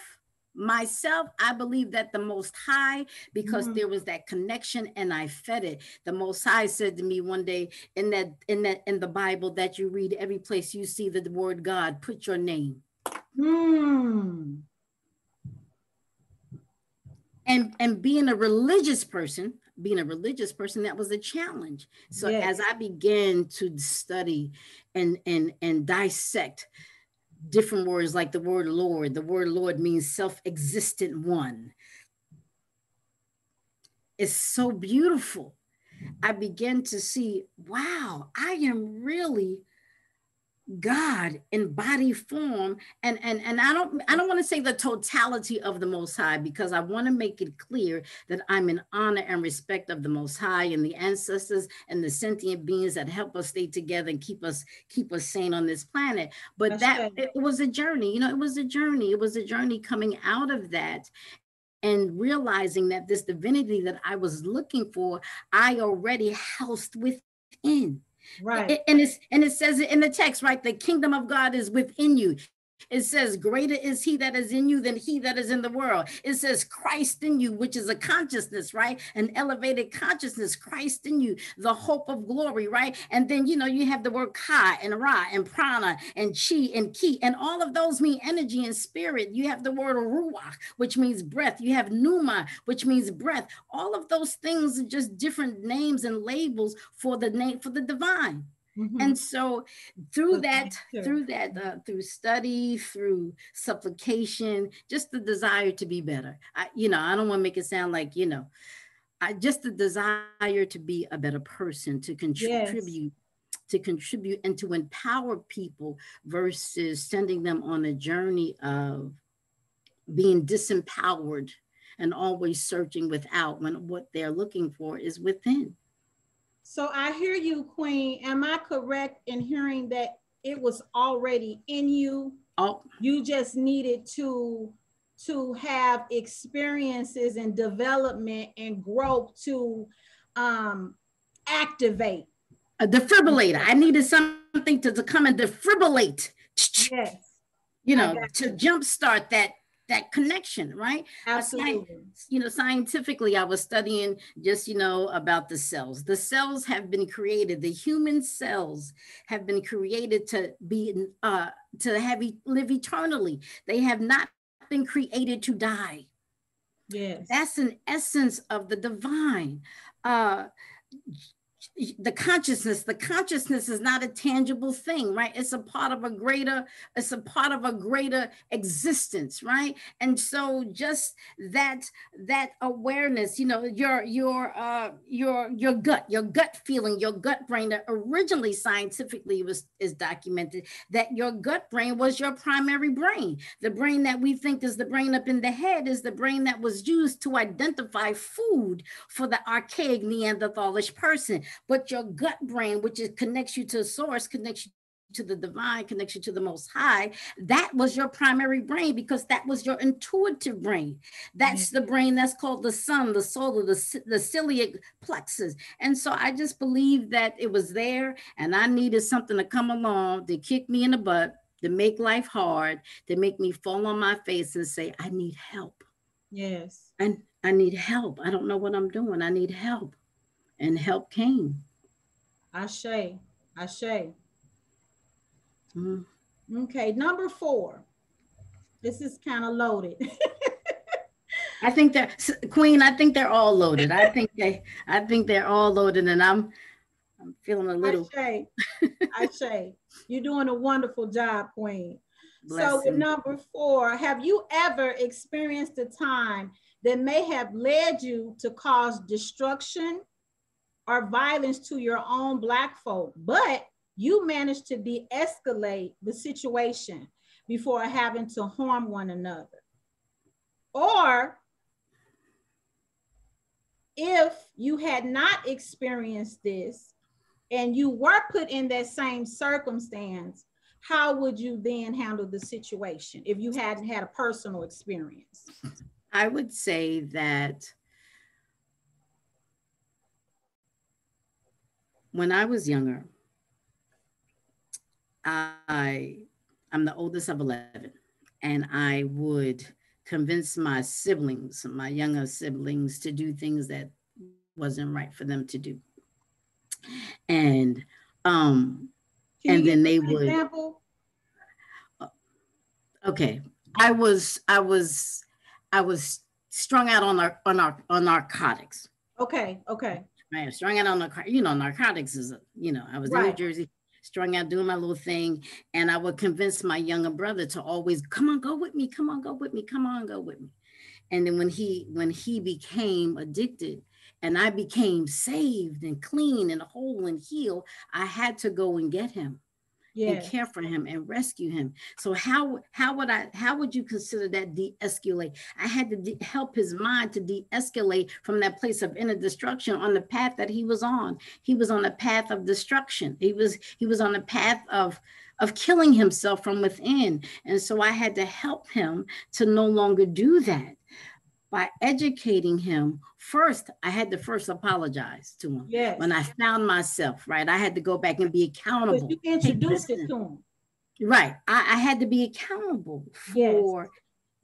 [SPEAKER 4] Myself, I believe that the Most High, because mm-hmm. there was that connection, and I fed it. The Most High said to me one day in that in that in the Bible that you read, every place you see the word God, put your name.
[SPEAKER 1] Hmm.
[SPEAKER 4] And and being a religious person, being a religious person, that was a challenge. So yes. as I began to study and and and dissect different words like the word Lord, the word Lord means self-existent one. It's so beautiful. I began to see, wow, I am really God in body form and and and I don't I don't want to say the totality of the most high because I want to make it clear that I'm in honor and respect of the most high and the ancestors and the sentient beings that help us stay together and keep us keep us sane on this planet but That's that good. it was a journey you know it was a journey it was a journey coming out of that and realizing that this divinity that I was looking for I already housed within
[SPEAKER 1] Right.
[SPEAKER 4] And it's and it says it in the text, right? The kingdom of God is within you. It says, Greater is he that is in you than he that is in the world. It says, Christ in you, which is a consciousness, right? An elevated consciousness, Christ in you, the hope of glory, right? And then, you know, you have the word Ka and Ra and Prana and Chi and Ki, and all of those mean energy and spirit. You have the word Ruach, which means breath. You have Pneuma, which means breath. All of those things are just different names and labels for the name for the divine. Mm-hmm. And so through that, through that, uh, through study, through supplication, just the desire to be better. I, you know, I don't want to make it sound like, you know, I just the desire to be a better person, to contribute, yes. to contribute and to empower people versus sending them on a journey of being disempowered and always searching without when what they're looking for is within.
[SPEAKER 1] So I hear you, Queen. Am I correct in hearing that it was already in you?
[SPEAKER 4] Oh.
[SPEAKER 1] You just needed to to have experiences and development and growth to um, activate.
[SPEAKER 4] A defibrillator. I needed something to, to come and defibrillate.
[SPEAKER 1] Yes.
[SPEAKER 4] You know, to jumpstart that that connection, right?
[SPEAKER 1] Absolutely.
[SPEAKER 4] you know, scientifically, I was studying just, you know, about the cells. The cells have been created, the human cells have been created to be, uh, to have, live eternally. They have not been created to die.
[SPEAKER 1] Yes.
[SPEAKER 4] That's an essence of the divine. Uh, the consciousness the consciousness is not a tangible thing right? It's a part of a greater it's a part of a greater existence right? And so just that that awareness you know your your uh your your gut your gut feeling your gut brain that originally scientifically was is documented that your gut brain was your primary brain. The brain that we think is the brain up in the head is the brain that was used to identify food for the archaic neanderthalish person but your gut brain, which is connects you to source, connects you to the divine, connects you to the most high, that was your primary brain because that was your intuitive brain. That's the brain that's called the sun, the soul, of the, the celiac plexus. And so I just believe that it was there and I needed something to come along to kick me in the butt, to make life hard, to make me fall on my face and say, I need help.
[SPEAKER 1] Yes.
[SPEAKER 4] And I need help. I don't know what I'm doing. I need help. And help came.
[SPEAKER 1] Ashe, Ashe. Mm. Okay, number four. This is kind of loaded.
[SPEAKER 4] I think they're Queen. I think they're all loaded. I think they. I think they're all loaded, and I'm. I'm feeling a little.
[SPEAKER 1] I say, I say, you're doing a wonderful job, Queen. Bless so, with number four, have you ever experienced a time that may have led you to cause destruction or violence to your own Black folk, but you managed to de escalate the situation before having to harm one another? Or if you had not experienced this and you were put in that same circumstance, how would you then handle the situation if you hadn't had a personal experience?
[SPEAKER 4] I would say that when I was younger, I I'm the oldest of 11 and I would convince my siblings, my younger siblings to do things that wasn't right for them to do. And um Can and then they would example? Okay. I was I was I was strung out on our on our on narcotics.
[SPEAKER 1] Okay, okay.
[SPEAKER 4] Right, strung out on the you know narcotics is a, you know I was right. in New Jersey strung out doing my little thing and I would convince my younger brother to always come on go with me come on go with me come on go with me and then when he when he became addicted and I became saved and clean and whole and healed I had to go and get him and care for him and rescue him. So how how would I how would you consider that de-escalate? I had to de- help his mind to de-escalate from that place of inner destruction on the path that he was on. He was on a path of destruction. He was he was on a path of of killing himself from within. And so I had to help him to no longer do that by educating him. First i had to first apologize to him yes. when i found myself right? I had to go back and be accountable.
[SPEAKER 1] you introduced it to him.
[SPEAKER 4] Right. I, I, had to be accountable for yes.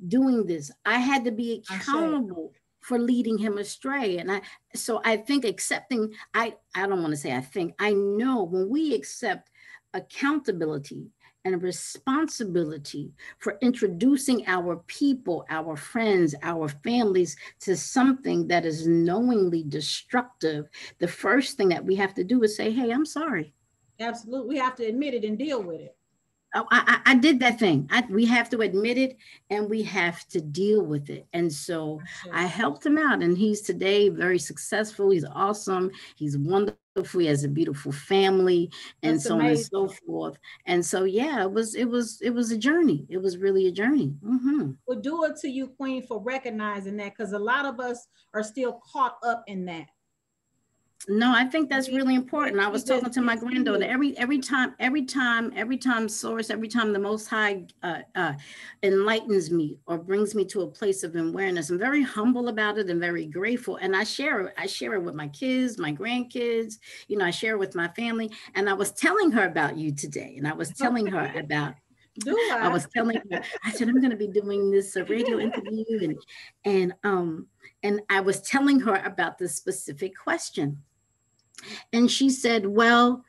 [SPEAKER 4] doing this. I had to be accountable for leading him astray. And i so i think accepting i i don't want to say i think i know when we accept accountability and a responsibility for introducing our people, our friends, our families to something that is knowingly destructive, the first thing that we have to do is say, Hey, I'm sorry.
[SPEAKER 1] Absolutely. We have to admit it and deal with it.
[SPEAKER 4] Oh, I, I, did that thing. I, we have to admit it and we have to deal with it. And so I helped him out, and he's today very successful. He's awesome. He's wonderful. He has a beautiful family, and That's so amazing. on and so forth. And so, yeah, it was it was it was a journey. It was really a journey. Mm-hmm.
[SPEAKER 1] Well, do it to you, Queen, for recognizing that, because a lot of us are still caught up in that.
[SPEAKER 4] No, I think that's really important. I was talking to my granddaughter every every time, every time, every time source, every time the Most High uh, uh, enlightens me or brings me to a place of awareness. I'm very humble about it and very grateful. And I share it. I share it with my kids, my grandkids. You know, I share it with my family. And I was telling her about you today, and I was telling her about
[SPEAKER 1] do I?
[SPEAKER 4] I was telling her, I said, I'm going to be doing this uh, radio interview. And, and, um, and I was telling her about this specific question. And she said, Well,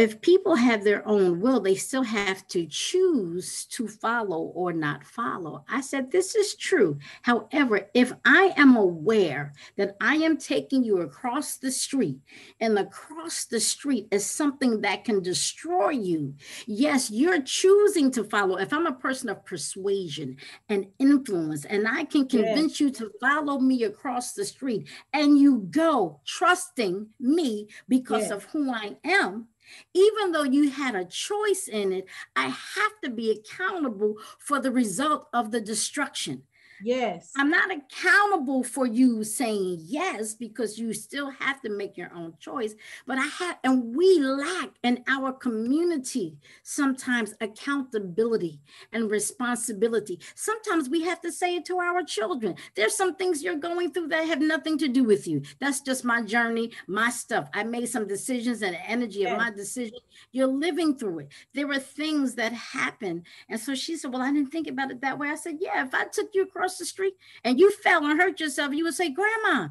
[SPEAKER 4] if people have their own will, they still have to choose to follow or not follow. I said, This is true. However, if I am aware that I am taking you across the street and across the street is something that can destroy you, yes, you're choosing to follow. If I'm a person of persuasion and influence, and I can convince yes. you to follow me across the street, and you go trusting me because yes. of who I am even though you had a choice in it, I have to be accountable for the result of the destruction.
[SPEAKER 1] Yes.
[SPEAKER 4] I'm not accountable for you saying yes because you still have to make your own choice. But I have, and we lack in our community sometimes accountability and responsibility. Sometimes we have to say it to our children. There's some things you're going through that have nothing to do with you. That's just my journey, my stuff. I made some decisions and the energy yes. of my decision. You're living through it. There are things that happen. And so she said, Well, I didn't think about it that way. I said, Yeah, if I took you across across the street and you fell and hurt yourself, you would say, Grandma,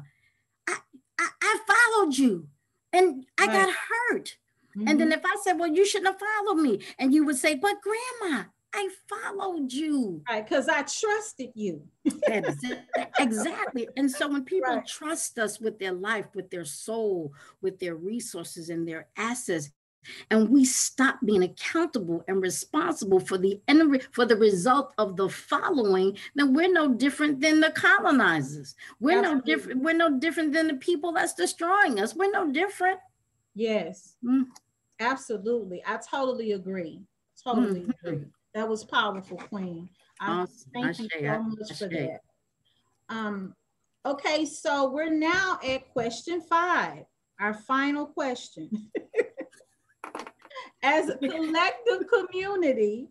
[SPEAKER 4] I, I, I followed you and I right. got hurt. Mm-hmm. And then mm-hmm. if I said, well, you shouldn't have followed me, and you would say, but grandma, I followed you.
[SPEAKER 1] Right, because I trusted you.
[SPEAKER 4] exactly. And so when people right. trust us with their life, with their soul, with their resources and their assets, and we stop being accountable and responsible for the end for the result of the following then we're no different than the colonizers we're Absolutely. no different we're no different than the people that's destroying us we're no different
[SPEAKER 1] yes mm. Absolutely. I totally agree. Totally mm-hmm. agree. That was powerful, Queen. I awesome. thank I you so much for that. Um, okay, so we're now at question five, our final question. As a collective community,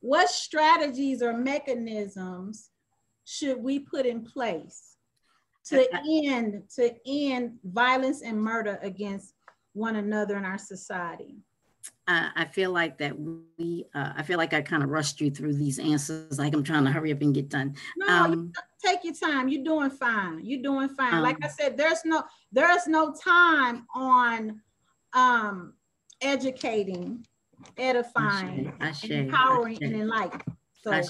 [SPEAKER 1] what strategies or mechanisms should we put in place to end to end violence and murder against one another in our society?
[SPEAKER 4] I, I feel like that we, uh, I feel like I kind of rushed you through these answers. Like I'm trying to hurry up and get done.
[SPEAKER 1] No, um, take your time. You're doing fine. You're doing fine. Um, like I said, there's no, there's no time on um, educating, edifying, empowering, and enlightening. So I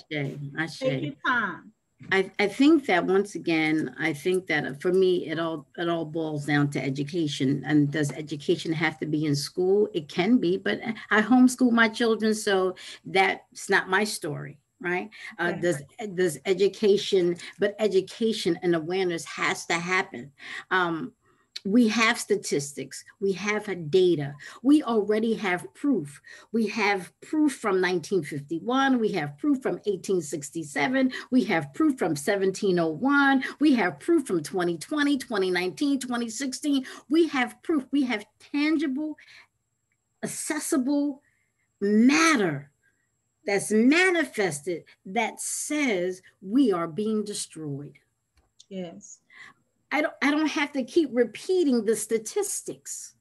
[SPEAKER 1] take your time.
[SPEAKER 4] I, I think that once again, I think that for me, it all it all boils down to education. And does education have to be in school? It can be, but I homeschool my children, so that's not my story, right? Uh, does does education, but education and awareness has to happen. Um, we have statistics, we have data, we already have proof. We have proof from 1951, we have proof from 1867, we have proof from 1701, we have proof from 2020, 2019, 2016. We have proof, we have tangible, accessible matter that's manifested that says we are being destroyed.
[SPEAKER 1] Yes.
[SPEAKER 4] I don't, I don't have to keep repeating the statistics.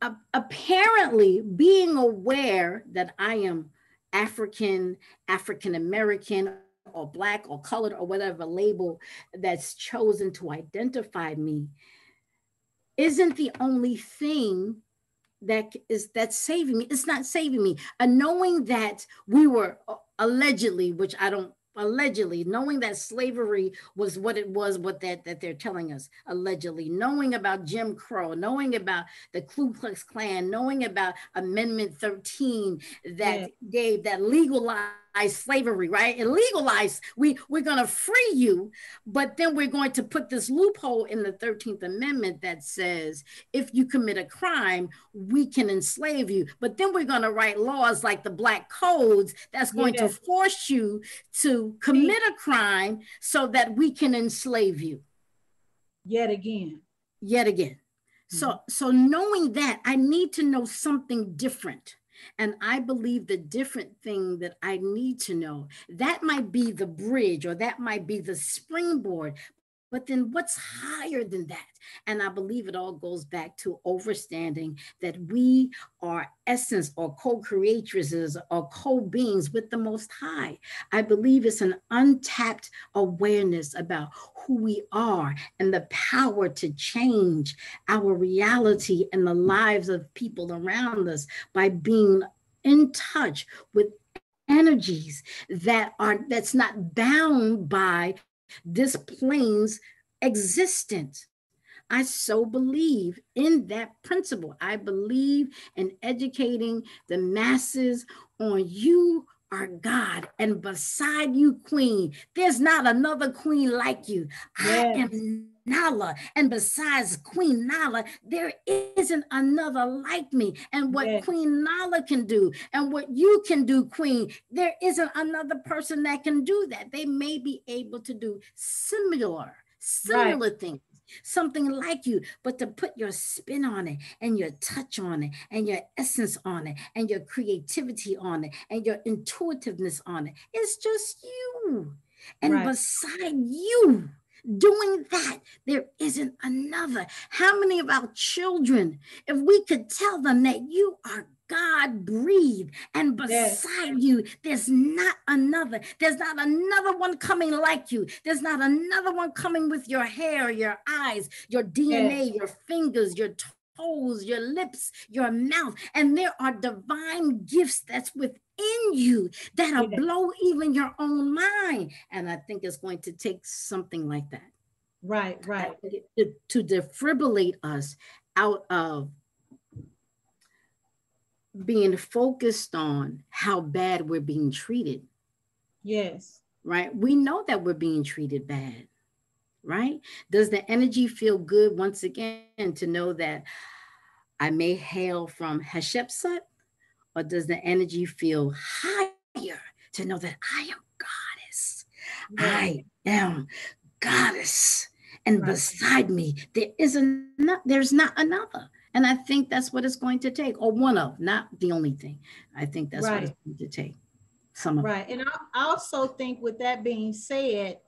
[SPEAKER 4] Uh, apparently, being aware that I am African, African American, or Black, or colored, or whatever label that's chosen to identify me isn't the only thing that is that's saving me. It's not saving me. And knowing that we were uh, allegedly, which I don't allegedly knowing that slavery was what it was what that that they're telling us allegedly knowing about jim crow knowing about the ku klux klan knowing about amendment 13 that yeah. gave that legalized slavery, right? And legalize, we, we're going to free you, but then we're going to put this loophole in the 13th Amendment that says if you commit a crime, we can enslave you. But then we're going to write laws like the Black Codes that's going to force you to commit a crime so that we can enslave you.
[SPEAKER 1] Yet again.
[SPEAKER 4] Yet again. So, mm-hmm. so knowing that, I need to know something different. And I believe the different thing that I need to know, that might be the bridge or that might be the springboard. But then what's higher than that? And I believe it all goes back to understanding that we are essence or co-creatresses or co-beings with the most high. I believe it's an untapped awareness about who we are and the power to change our reality and the lives of people around us by being in touch with energies that are that's not bound by this plane's existence. I so believe in that principle. I believe in educating the masses on you are God, and beside you, Queen, there's not another queen like you. Yes. I am Nala, and besides Queen Nala, there isn't another like me. And what. Queen Nala can do, and what you can do, Queen, there isn't another person that can do that. They may be able to do similar, similar right. things something like you, but to put your spin on it and your touch on it and your essence on it and your creativity on it and your intuitiveness on it. It's just you. And right. beside you, doing that, there isn't another. How many of our children, if we could tell them that you are God breathe. And beside yes. you, there's not another. There's not another one coming like you. There's not another one coming with your hair, your eyes, your DNA, yes. your fingers, your toes, your lips, your mouth. And there are divine gifts that's within you that'll blow even your own mind. And I think it's going to take something like that.
[SPEAKER 1] Right, right.
[SPEAKER 4] To, to defibrillate us out of being focused on how bad we're being treated.
[SPEAKER 1] Yes.
[SPEAKER 4] Right? We know that we're being treated bad. Right? Does the energy feel good once again to know that I may hail from Hatshepsut? Or does the energy feel higher to know that I am goddess? I am goddess. And right. beside me, there is a there's not another. And I think that's what it's going to take, or one of, not the only thing. I think that's right. what it's going to take. Some of
[SPEAKER 1] right. And I also think, with that being said,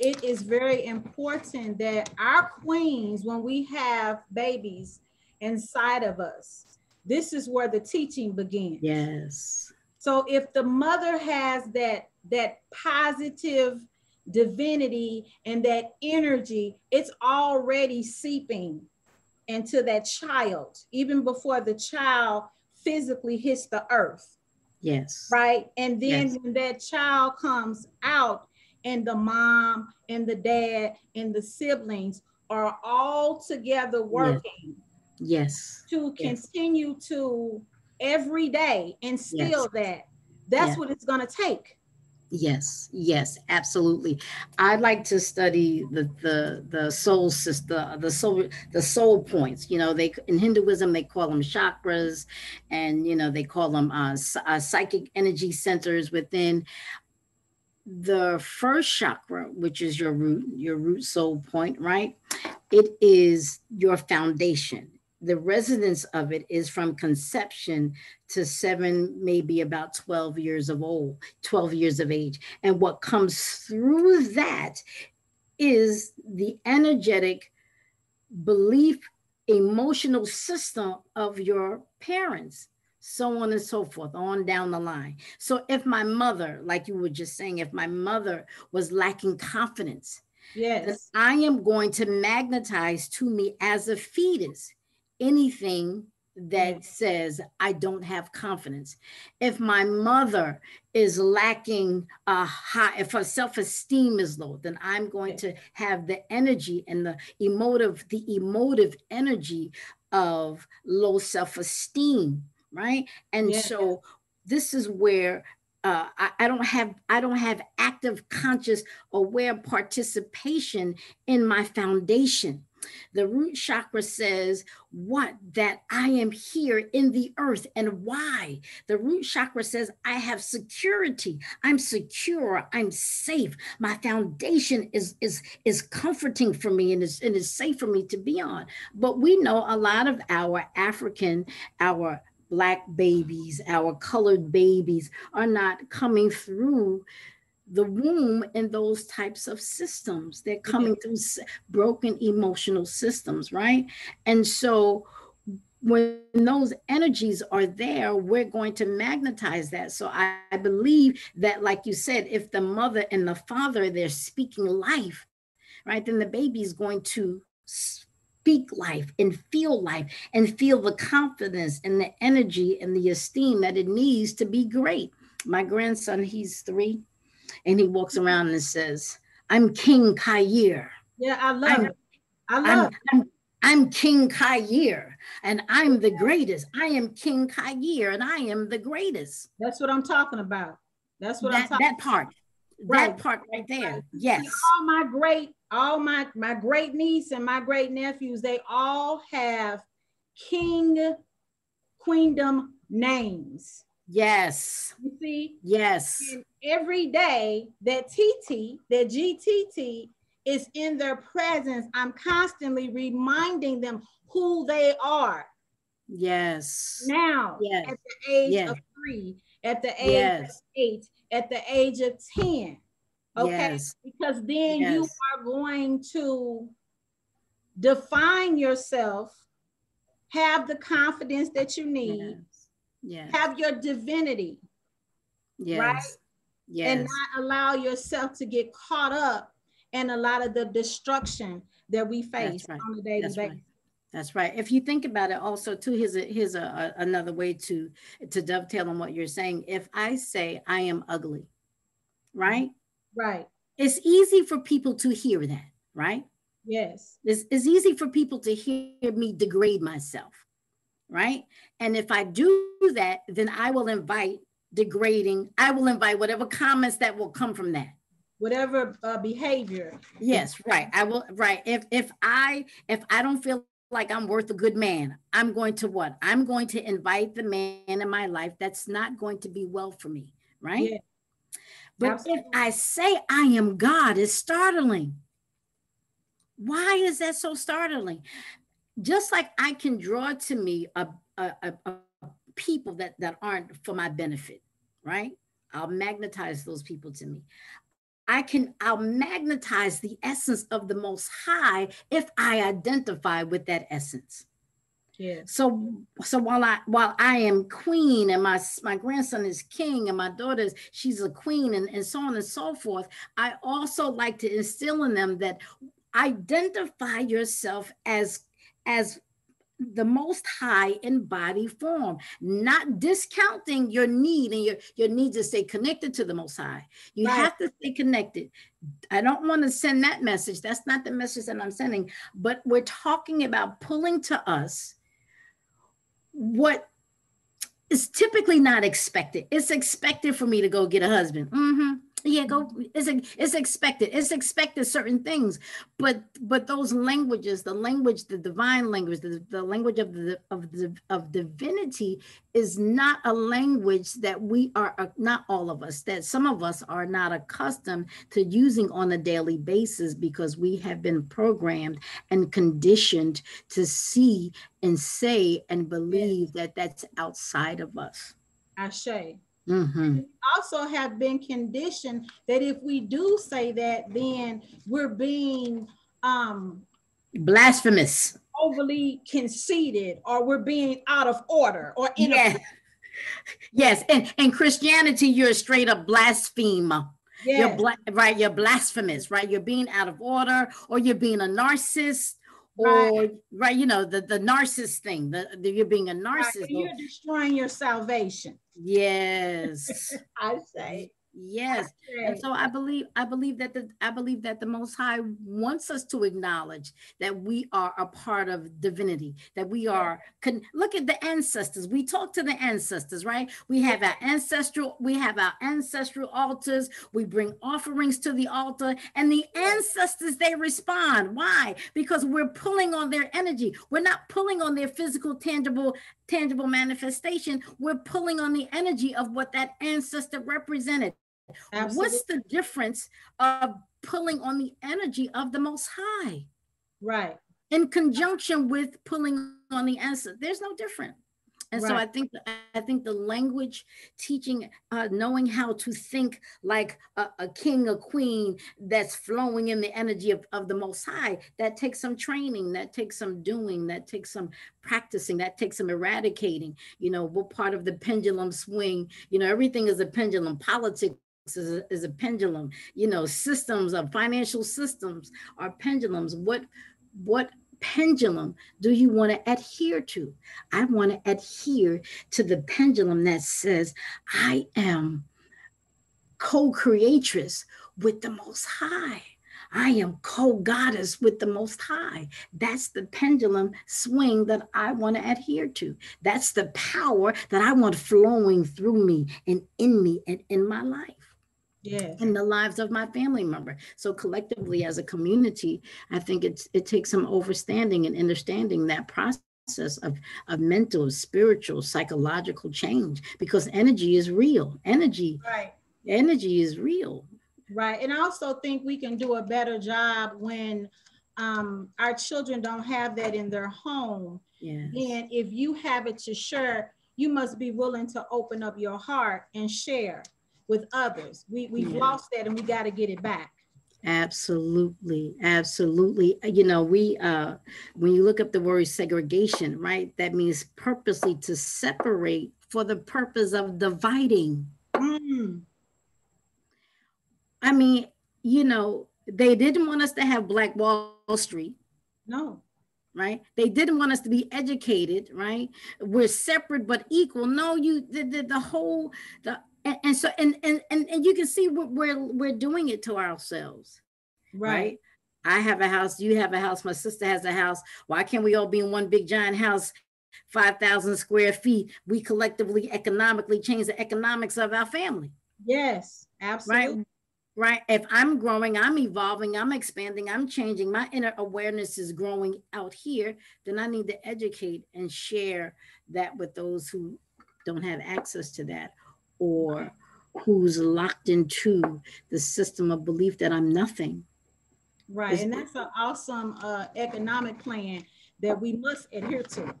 [SPEAKER 1] it is very important that our queens, when we have babies inside of us, this is where the teaching begins.
[SPEAKER 4] Yes.
[SPEAKER 1] So if the mother has that that positive divinity and that energy, it's already seeping into that child, even before the child physically hits the earth.
[SPEAKER 4] Yes.
[SPEAKER 1] Right. And then yes. when that child comes out, and the mom and the dad and the siblings are all together working.
[SPEAKER 4] Yes.
[SPEAKER 1] To yes. continue to every day instill yes. that. That's what it's going to take.
[SPEAKER 4] Yes, yes, absolutely. I like to study the the the soul system, the soul the soul points. You know, they in Hinduism they call them chakras, and you know they call them uh, uh, psychic energy centers within the first chakra, which is your root, your root soul point, right? It is your foundation the resonance of it is from conception to seven, maybe about 12 years of old, 12 years of age. And what comes through that is the energetic belief, emotional system of your parents so on and so forth, on down the line. So if my mother, like you were just saying, if my mother was lacking confidence,
[SPEAKER 1] yes,
[SPEAKER 4] I am going to magnetize to me as a fetus anything that says I don't have confidence. If my mother is lacking a high, if her self-esteem is low, then I'm going to have the energy and the emotive, the emotive energy of low self-esteem, right? And yeah. so this is where uh, I, I, don't have I don't have active, conscious, aware participation in my foundation. The root chakra says what? That I am here in the earth and why. The root chakra says I have security. I'm secure. I'm safe. My foundation is, is, is comforting for me and is, and is safe for me to be on. But we know a lot of our African, our Black babies, our colored babies are not coming through the womb in those types of systems. They're mm-hmm. coming through broken emotional systems, right? And so when those energies are there, we're going to magnetize that. So I, I, believe that, like you said, if the mother and the father they're speaking life, right, then the baby is going to speak life and feel life and feel the confidence and the energy and the esteem that it needs to be great. My grandson, he's three and he walks around and says, I'm King Khayr.
[SPEAKER 1] Yeah, I love I'm, it. I love
[SPEAKER 4] I'm, I'm, I'm King Khayr and I'm the greatest. I am King Khayr and I am the greatest.
[SPEAKER 1] That's what I'm talking about. That's what that, I'm talking
[SPEAKER 4] That part. Right. That part right there. Yes.
[SPEAKER 1] All my great, all my my great niece and my great nephews, they all have king queendom names.
[SPEAKER 4] Yes.
[SPEAKER 1] You see?
[SPEAKER 4] Yes.
[SPEAKER 1] And every day that TT, that GTT is in their presence, I'm constantly reminding them who they are.
[SPEAKER 4] Yes.
[SPEAKER 1] Now,
[SPEAKER 4] yes.
[SPEAKER 1] at the age yes. of three, at the age yes. of eight, at the age of 10. Okay. Because then you are going to define yourself, have the confidence that you need, have your divinity. Yes. Right? Yes. And not allow yourself to get caught up in a lot of the destruction that we face right. on a daily basis. Right.
[SPEAKER 4] That's right. If you think about it, also too, here's a, here's a, a, another way to to dovetail on what you're saying. If I say I am ugly, right?
[SPEAKER 1] Right.
[SPEAKER 4] It's easy for people to hear that, right?
[SPEAKER 1] Yes.
[SPEAKER 4] It's, it's easy for people to hear me degrade myself, right? And if I do that, then I will invite degrading. I will invite whatever comments that will come from that.
[SPEAKER 1] Whatever uh, behavior.
[SPEAKER 4] Yes, right. I will. Right. If if I if I don't feel like I'm worth a good man, I'm going to what? I'm going to invite the man in my life that's not going to be well for me, right? Yeah. But Absolutely. if I say I am God, it's startling. Why is that so startling? Just like I can draw to me a, a, a, a people that, that aren't for my benefit, right? I'll magnetize those people to me. I can, I'll magnetize the essence of the Most High if I identify with that essence.
[SPEAKER 1] Yeah.
[SPEAKER 4] So so while I while I am queen and my my grandson is king and my daughter she's a queen and, and so on and so forth, I also like to instill in them that identify yourself as as the most high in body form not discounting your need and your your need to stay connected to the most high. You right. have to stay connected. I don't want to send that message. That's not the message that i'm sending but we're talking about pulling to us what is typically not expected. It's expected for me to go get a husband. Mm-hmm yeah go it's, it's expected it's expected certain things but but those languages the language the divine language the, the language of the of the of divinity is not a language that we are uh, not all of us that some of us are not accustomed to using on a daily basis because we have been programmed and conditioned to see and say and believe that that's outside of us.
[SPEAKER 1] I say Mm-hmm. also have been conditioned that if we do say that, then we're being um,
[SPEAKER 4] blasphemous,
[SPEAKER 1] overly conceited, or we're being out of order or
[SPEAKER 4] in yes. yes, and in Christianity, you're a straight up blasphemer. Yes. You're bla- right, you're blasphemous, right? You're being out of order, or you're being a narcissist, or right, right you know, the, the narcissist thing, the, the you're being a narcissist. Right.
[SPEAKER 1] You're destroying your salvation.
[SPEAKER 4] Yes.
[SPEAKER 1] I say.
[SPEAKER 4] Yes. And so I believe I believe that the I believe that the most high wants us to acknowledge that we are a part of divinity, that we are can look at the ancestors. We talk to the ancestors, right? We have our ancestral, we have our ancestral altars, we bring offerings to the altar, and the ancestors they respond. Why? Because we're pulling on their energy. We're not pulling on their physical, tangible tangible manifestation, we're pulling on the energy of what that ancestor represented. Absolutely. What's the difference of pulling on the energy of the Most High?
[SPEAKER 1] Right.
[SPEAKER 4] In conjunction with pulling on the ancestor, there's no difference. And right. so I think I think the language teaching, uh, knowing how to think like a, a, king, a queen that's flowing in the energy of, of the most high, that takes some training, that takes some doing, that takes some practicing, that takes some eradicating. You know, what part of the pendulum swing, you know, everything is a pendulum. Politics is a, is a pendulum. You know, systems of financial systems are pendulums. What what pendulum do you want to adhere to? I want to adhere to the pendulum that says, I am co creatress with the Most High. I am co goddess with the Most High. That's the pendulum swing that I want to adhere to. That's the power that I want flowing through me and in me and in my life
[SPEAKER 1] yeah.
[SPEAKER 4] in the lives of my family member. So collectively as a community, I think it's it takes some understanding and understanding that process of, of mental, spiritual, psychological change because energy is real. Energy,
[SPEAKER 1] right.
[SPEAKER 4] energy is real.
[SPEAKER 1] Right. And I also think we can do a better job when um, our children don't have that in their home.
[SPEAKER 4] Yes.
[SPEAKER 1] And if you have it to share, you must be willing to open up your heart and share with others. We, we've yeah. lost that and we got to get it back.
[SPEAKER 4] Absolutely, absolutely. You know, we uh when you look up the word segregation, right? That means purposely to separate for the purpose of dividing. Mm. I mean, you know, they didn't want us to have Black Wall Street.
[SPEAKER 1] No.
[SPEAKER 4] Right? They didn't want us to be educated, right? We're separate but equal. No, you the, the, the whole the and, and so and, and and and you can see what we're we're doing it to ourselves right. right. I have a house, you have a house, my sister has a house. Why can't we all be in one big giant house, 5,000 square feet? We collectively economically change the economics of our family.
[SPEAKER 1] Yes, absolutely.
[SPEAKER 4] Right. Right. If I'm growing, I'm evolving, I'm expanding, I'm changing, my inner awareness is growing out here, then I need to educate and share that with those who don't have access to that or who's locked into the system of belief that I'm nothing.
[SPEAKER 1] Right, and that's an awesome uh, economic plan that we must adhere to.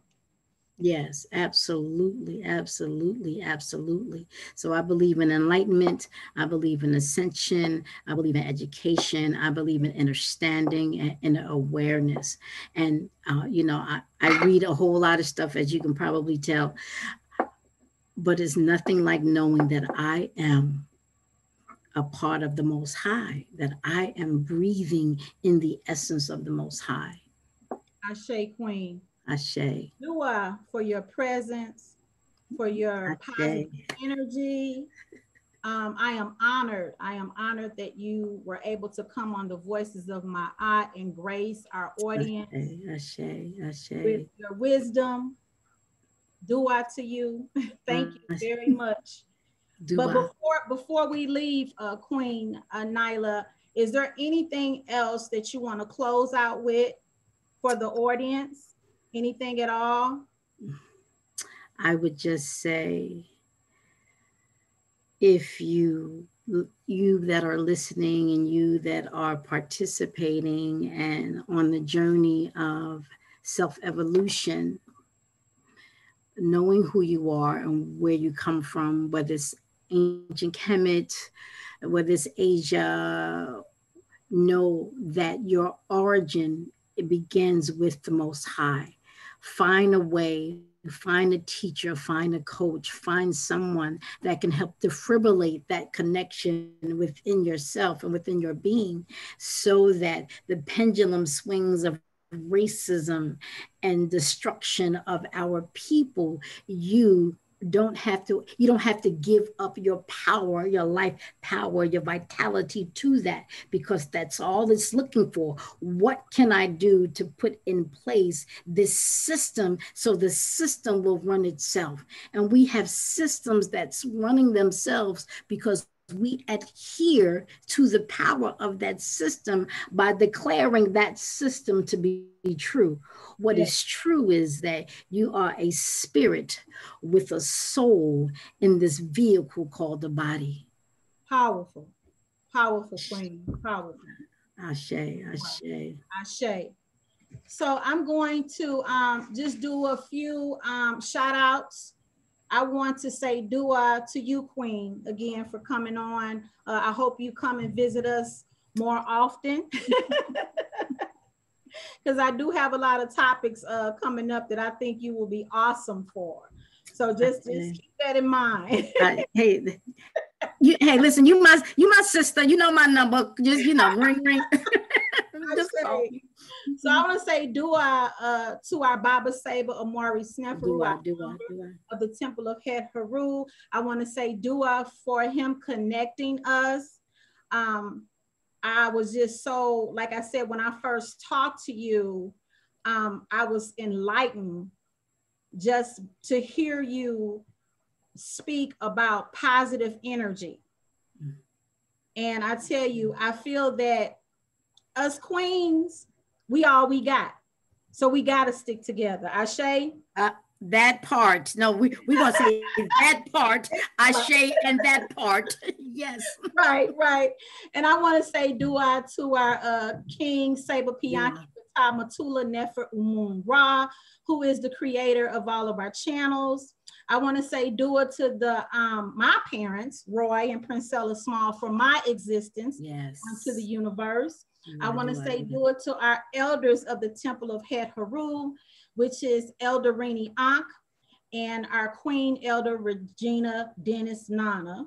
[SPEAKER 4] Yes, absolutely, absolutely, absolutely. So I believe in enlightenment. I believe in ascension. I believe in education. I believe in understanding and, and awareness. And uh, you know, I, I read a whole lot of stuff, as you can probably tell but it's nothing like knowing that I am a part of the Most High, that I am breathing in the essence of the Most High.
[SPEAKER 1] Ashe, Queen.
[SPEAKER 4] Ashe.
[SPEAKER 1] Dua for your presence, for your Ashe. positive energy. Um, I am honored. I am honored that you were able to come on the Voices of My Eye and grace our audience
[SPEAKER 4] Ashe. Ashe.
[SPEAKER 1] with your wisdom, dua to you. Thank you mm. very much. But before before we leave, uh, Queen uh, Nala, is there anything else that you want to close out with for the audience? Anything at all?
[SPEAKER 4] I would just say, if you you that are listening and you that are participating and on the journey of self evolution knowing who you are and where you come from, whether it's ancient Kemet, whether it's Asia, know that your origin it begins with the Most High. Find a way, find a teacher, find a coach, find someone that can help defibrillate that connection within yourself and within your being so that the pendulum swings of racism and destruction of our people, you don't have to you don't have to give up your power your life power your vitality to that because that's all it's looking for. What can i do to put in place this system so the system will run itself? And we have systems that's running themselves because we adhere to the power of that system by declaring that system to be true. What yes. is true is that you are a spirit with a soul in this vehicle called the body.
[SPEAKER 1] Powerful, powerful queen, powerful.
[SPEAKER 4] Ashe, Ashe.
[SPEAKER 1] Ashe. So I'm going to um, just do a few um, shout outs I want to say dua to you, Queen, again for coming on. Uh, I hope you come and visit us more often. Because I do have a lot of topics uh, coming up that I think you will be awesome for. So just, just keep that in mind.
[SPEAKER 4] hey, you, hey, listen, you must, you my sister. You know my number. Just you know, ring, ring.
[SPEAKER 1] So I want to say dua uh, to our Baba Saber Amari Sneferu of the Temple of Het Heru. I want to say dua for him connecting us. Um, I was just so, like I said, when I first talked to you, um, I was enlightened just to hear you speak about positive energy. Mm. And I tell you, I feel that us queens, we all we got. So we got to stick together. Ashe?
[SPEAKER 4] Uh, that part. No, we we gonna say that part. Ashe and that part. yes.
[SPEAKER 1] Right, right. And I want to say dua to our uh, King Saber Pianki yeah. Matula Nefer Umun Ra, who is the creator of all of our channels. I want to say dua to the um, my parents, Roy and Princella Small, for my existence
[SPEAKER 4] yes.
[SPEAKER 1] onto the universe. I want to say do it to our elders of the Temple of Het Heru, which is Elder Rini Ankh and our Queen Elder Regina Dennis Nana.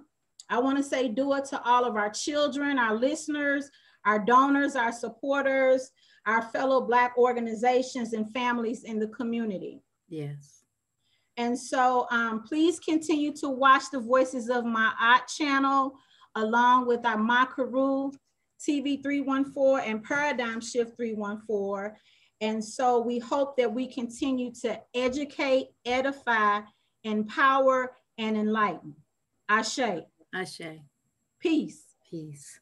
[SPEAKER 1] I want to say do it to all of our children, our listeners, our donors, our supporters, our fellow Black organizations and families in the community.
[SPEAKER 4] Yes.
[SPEAKER 1] And so um, please continue to watch the Voices of Ma'at channel along with our Makaru TV 314 and Paradigm Shift 314. And so we hope that we continue to educate, edify, empower, and enlighten. Ashe.
[SPEAKER 4] Ashe.
[SPEAKER 1] Peace.
[SPEAKER 4] Peace.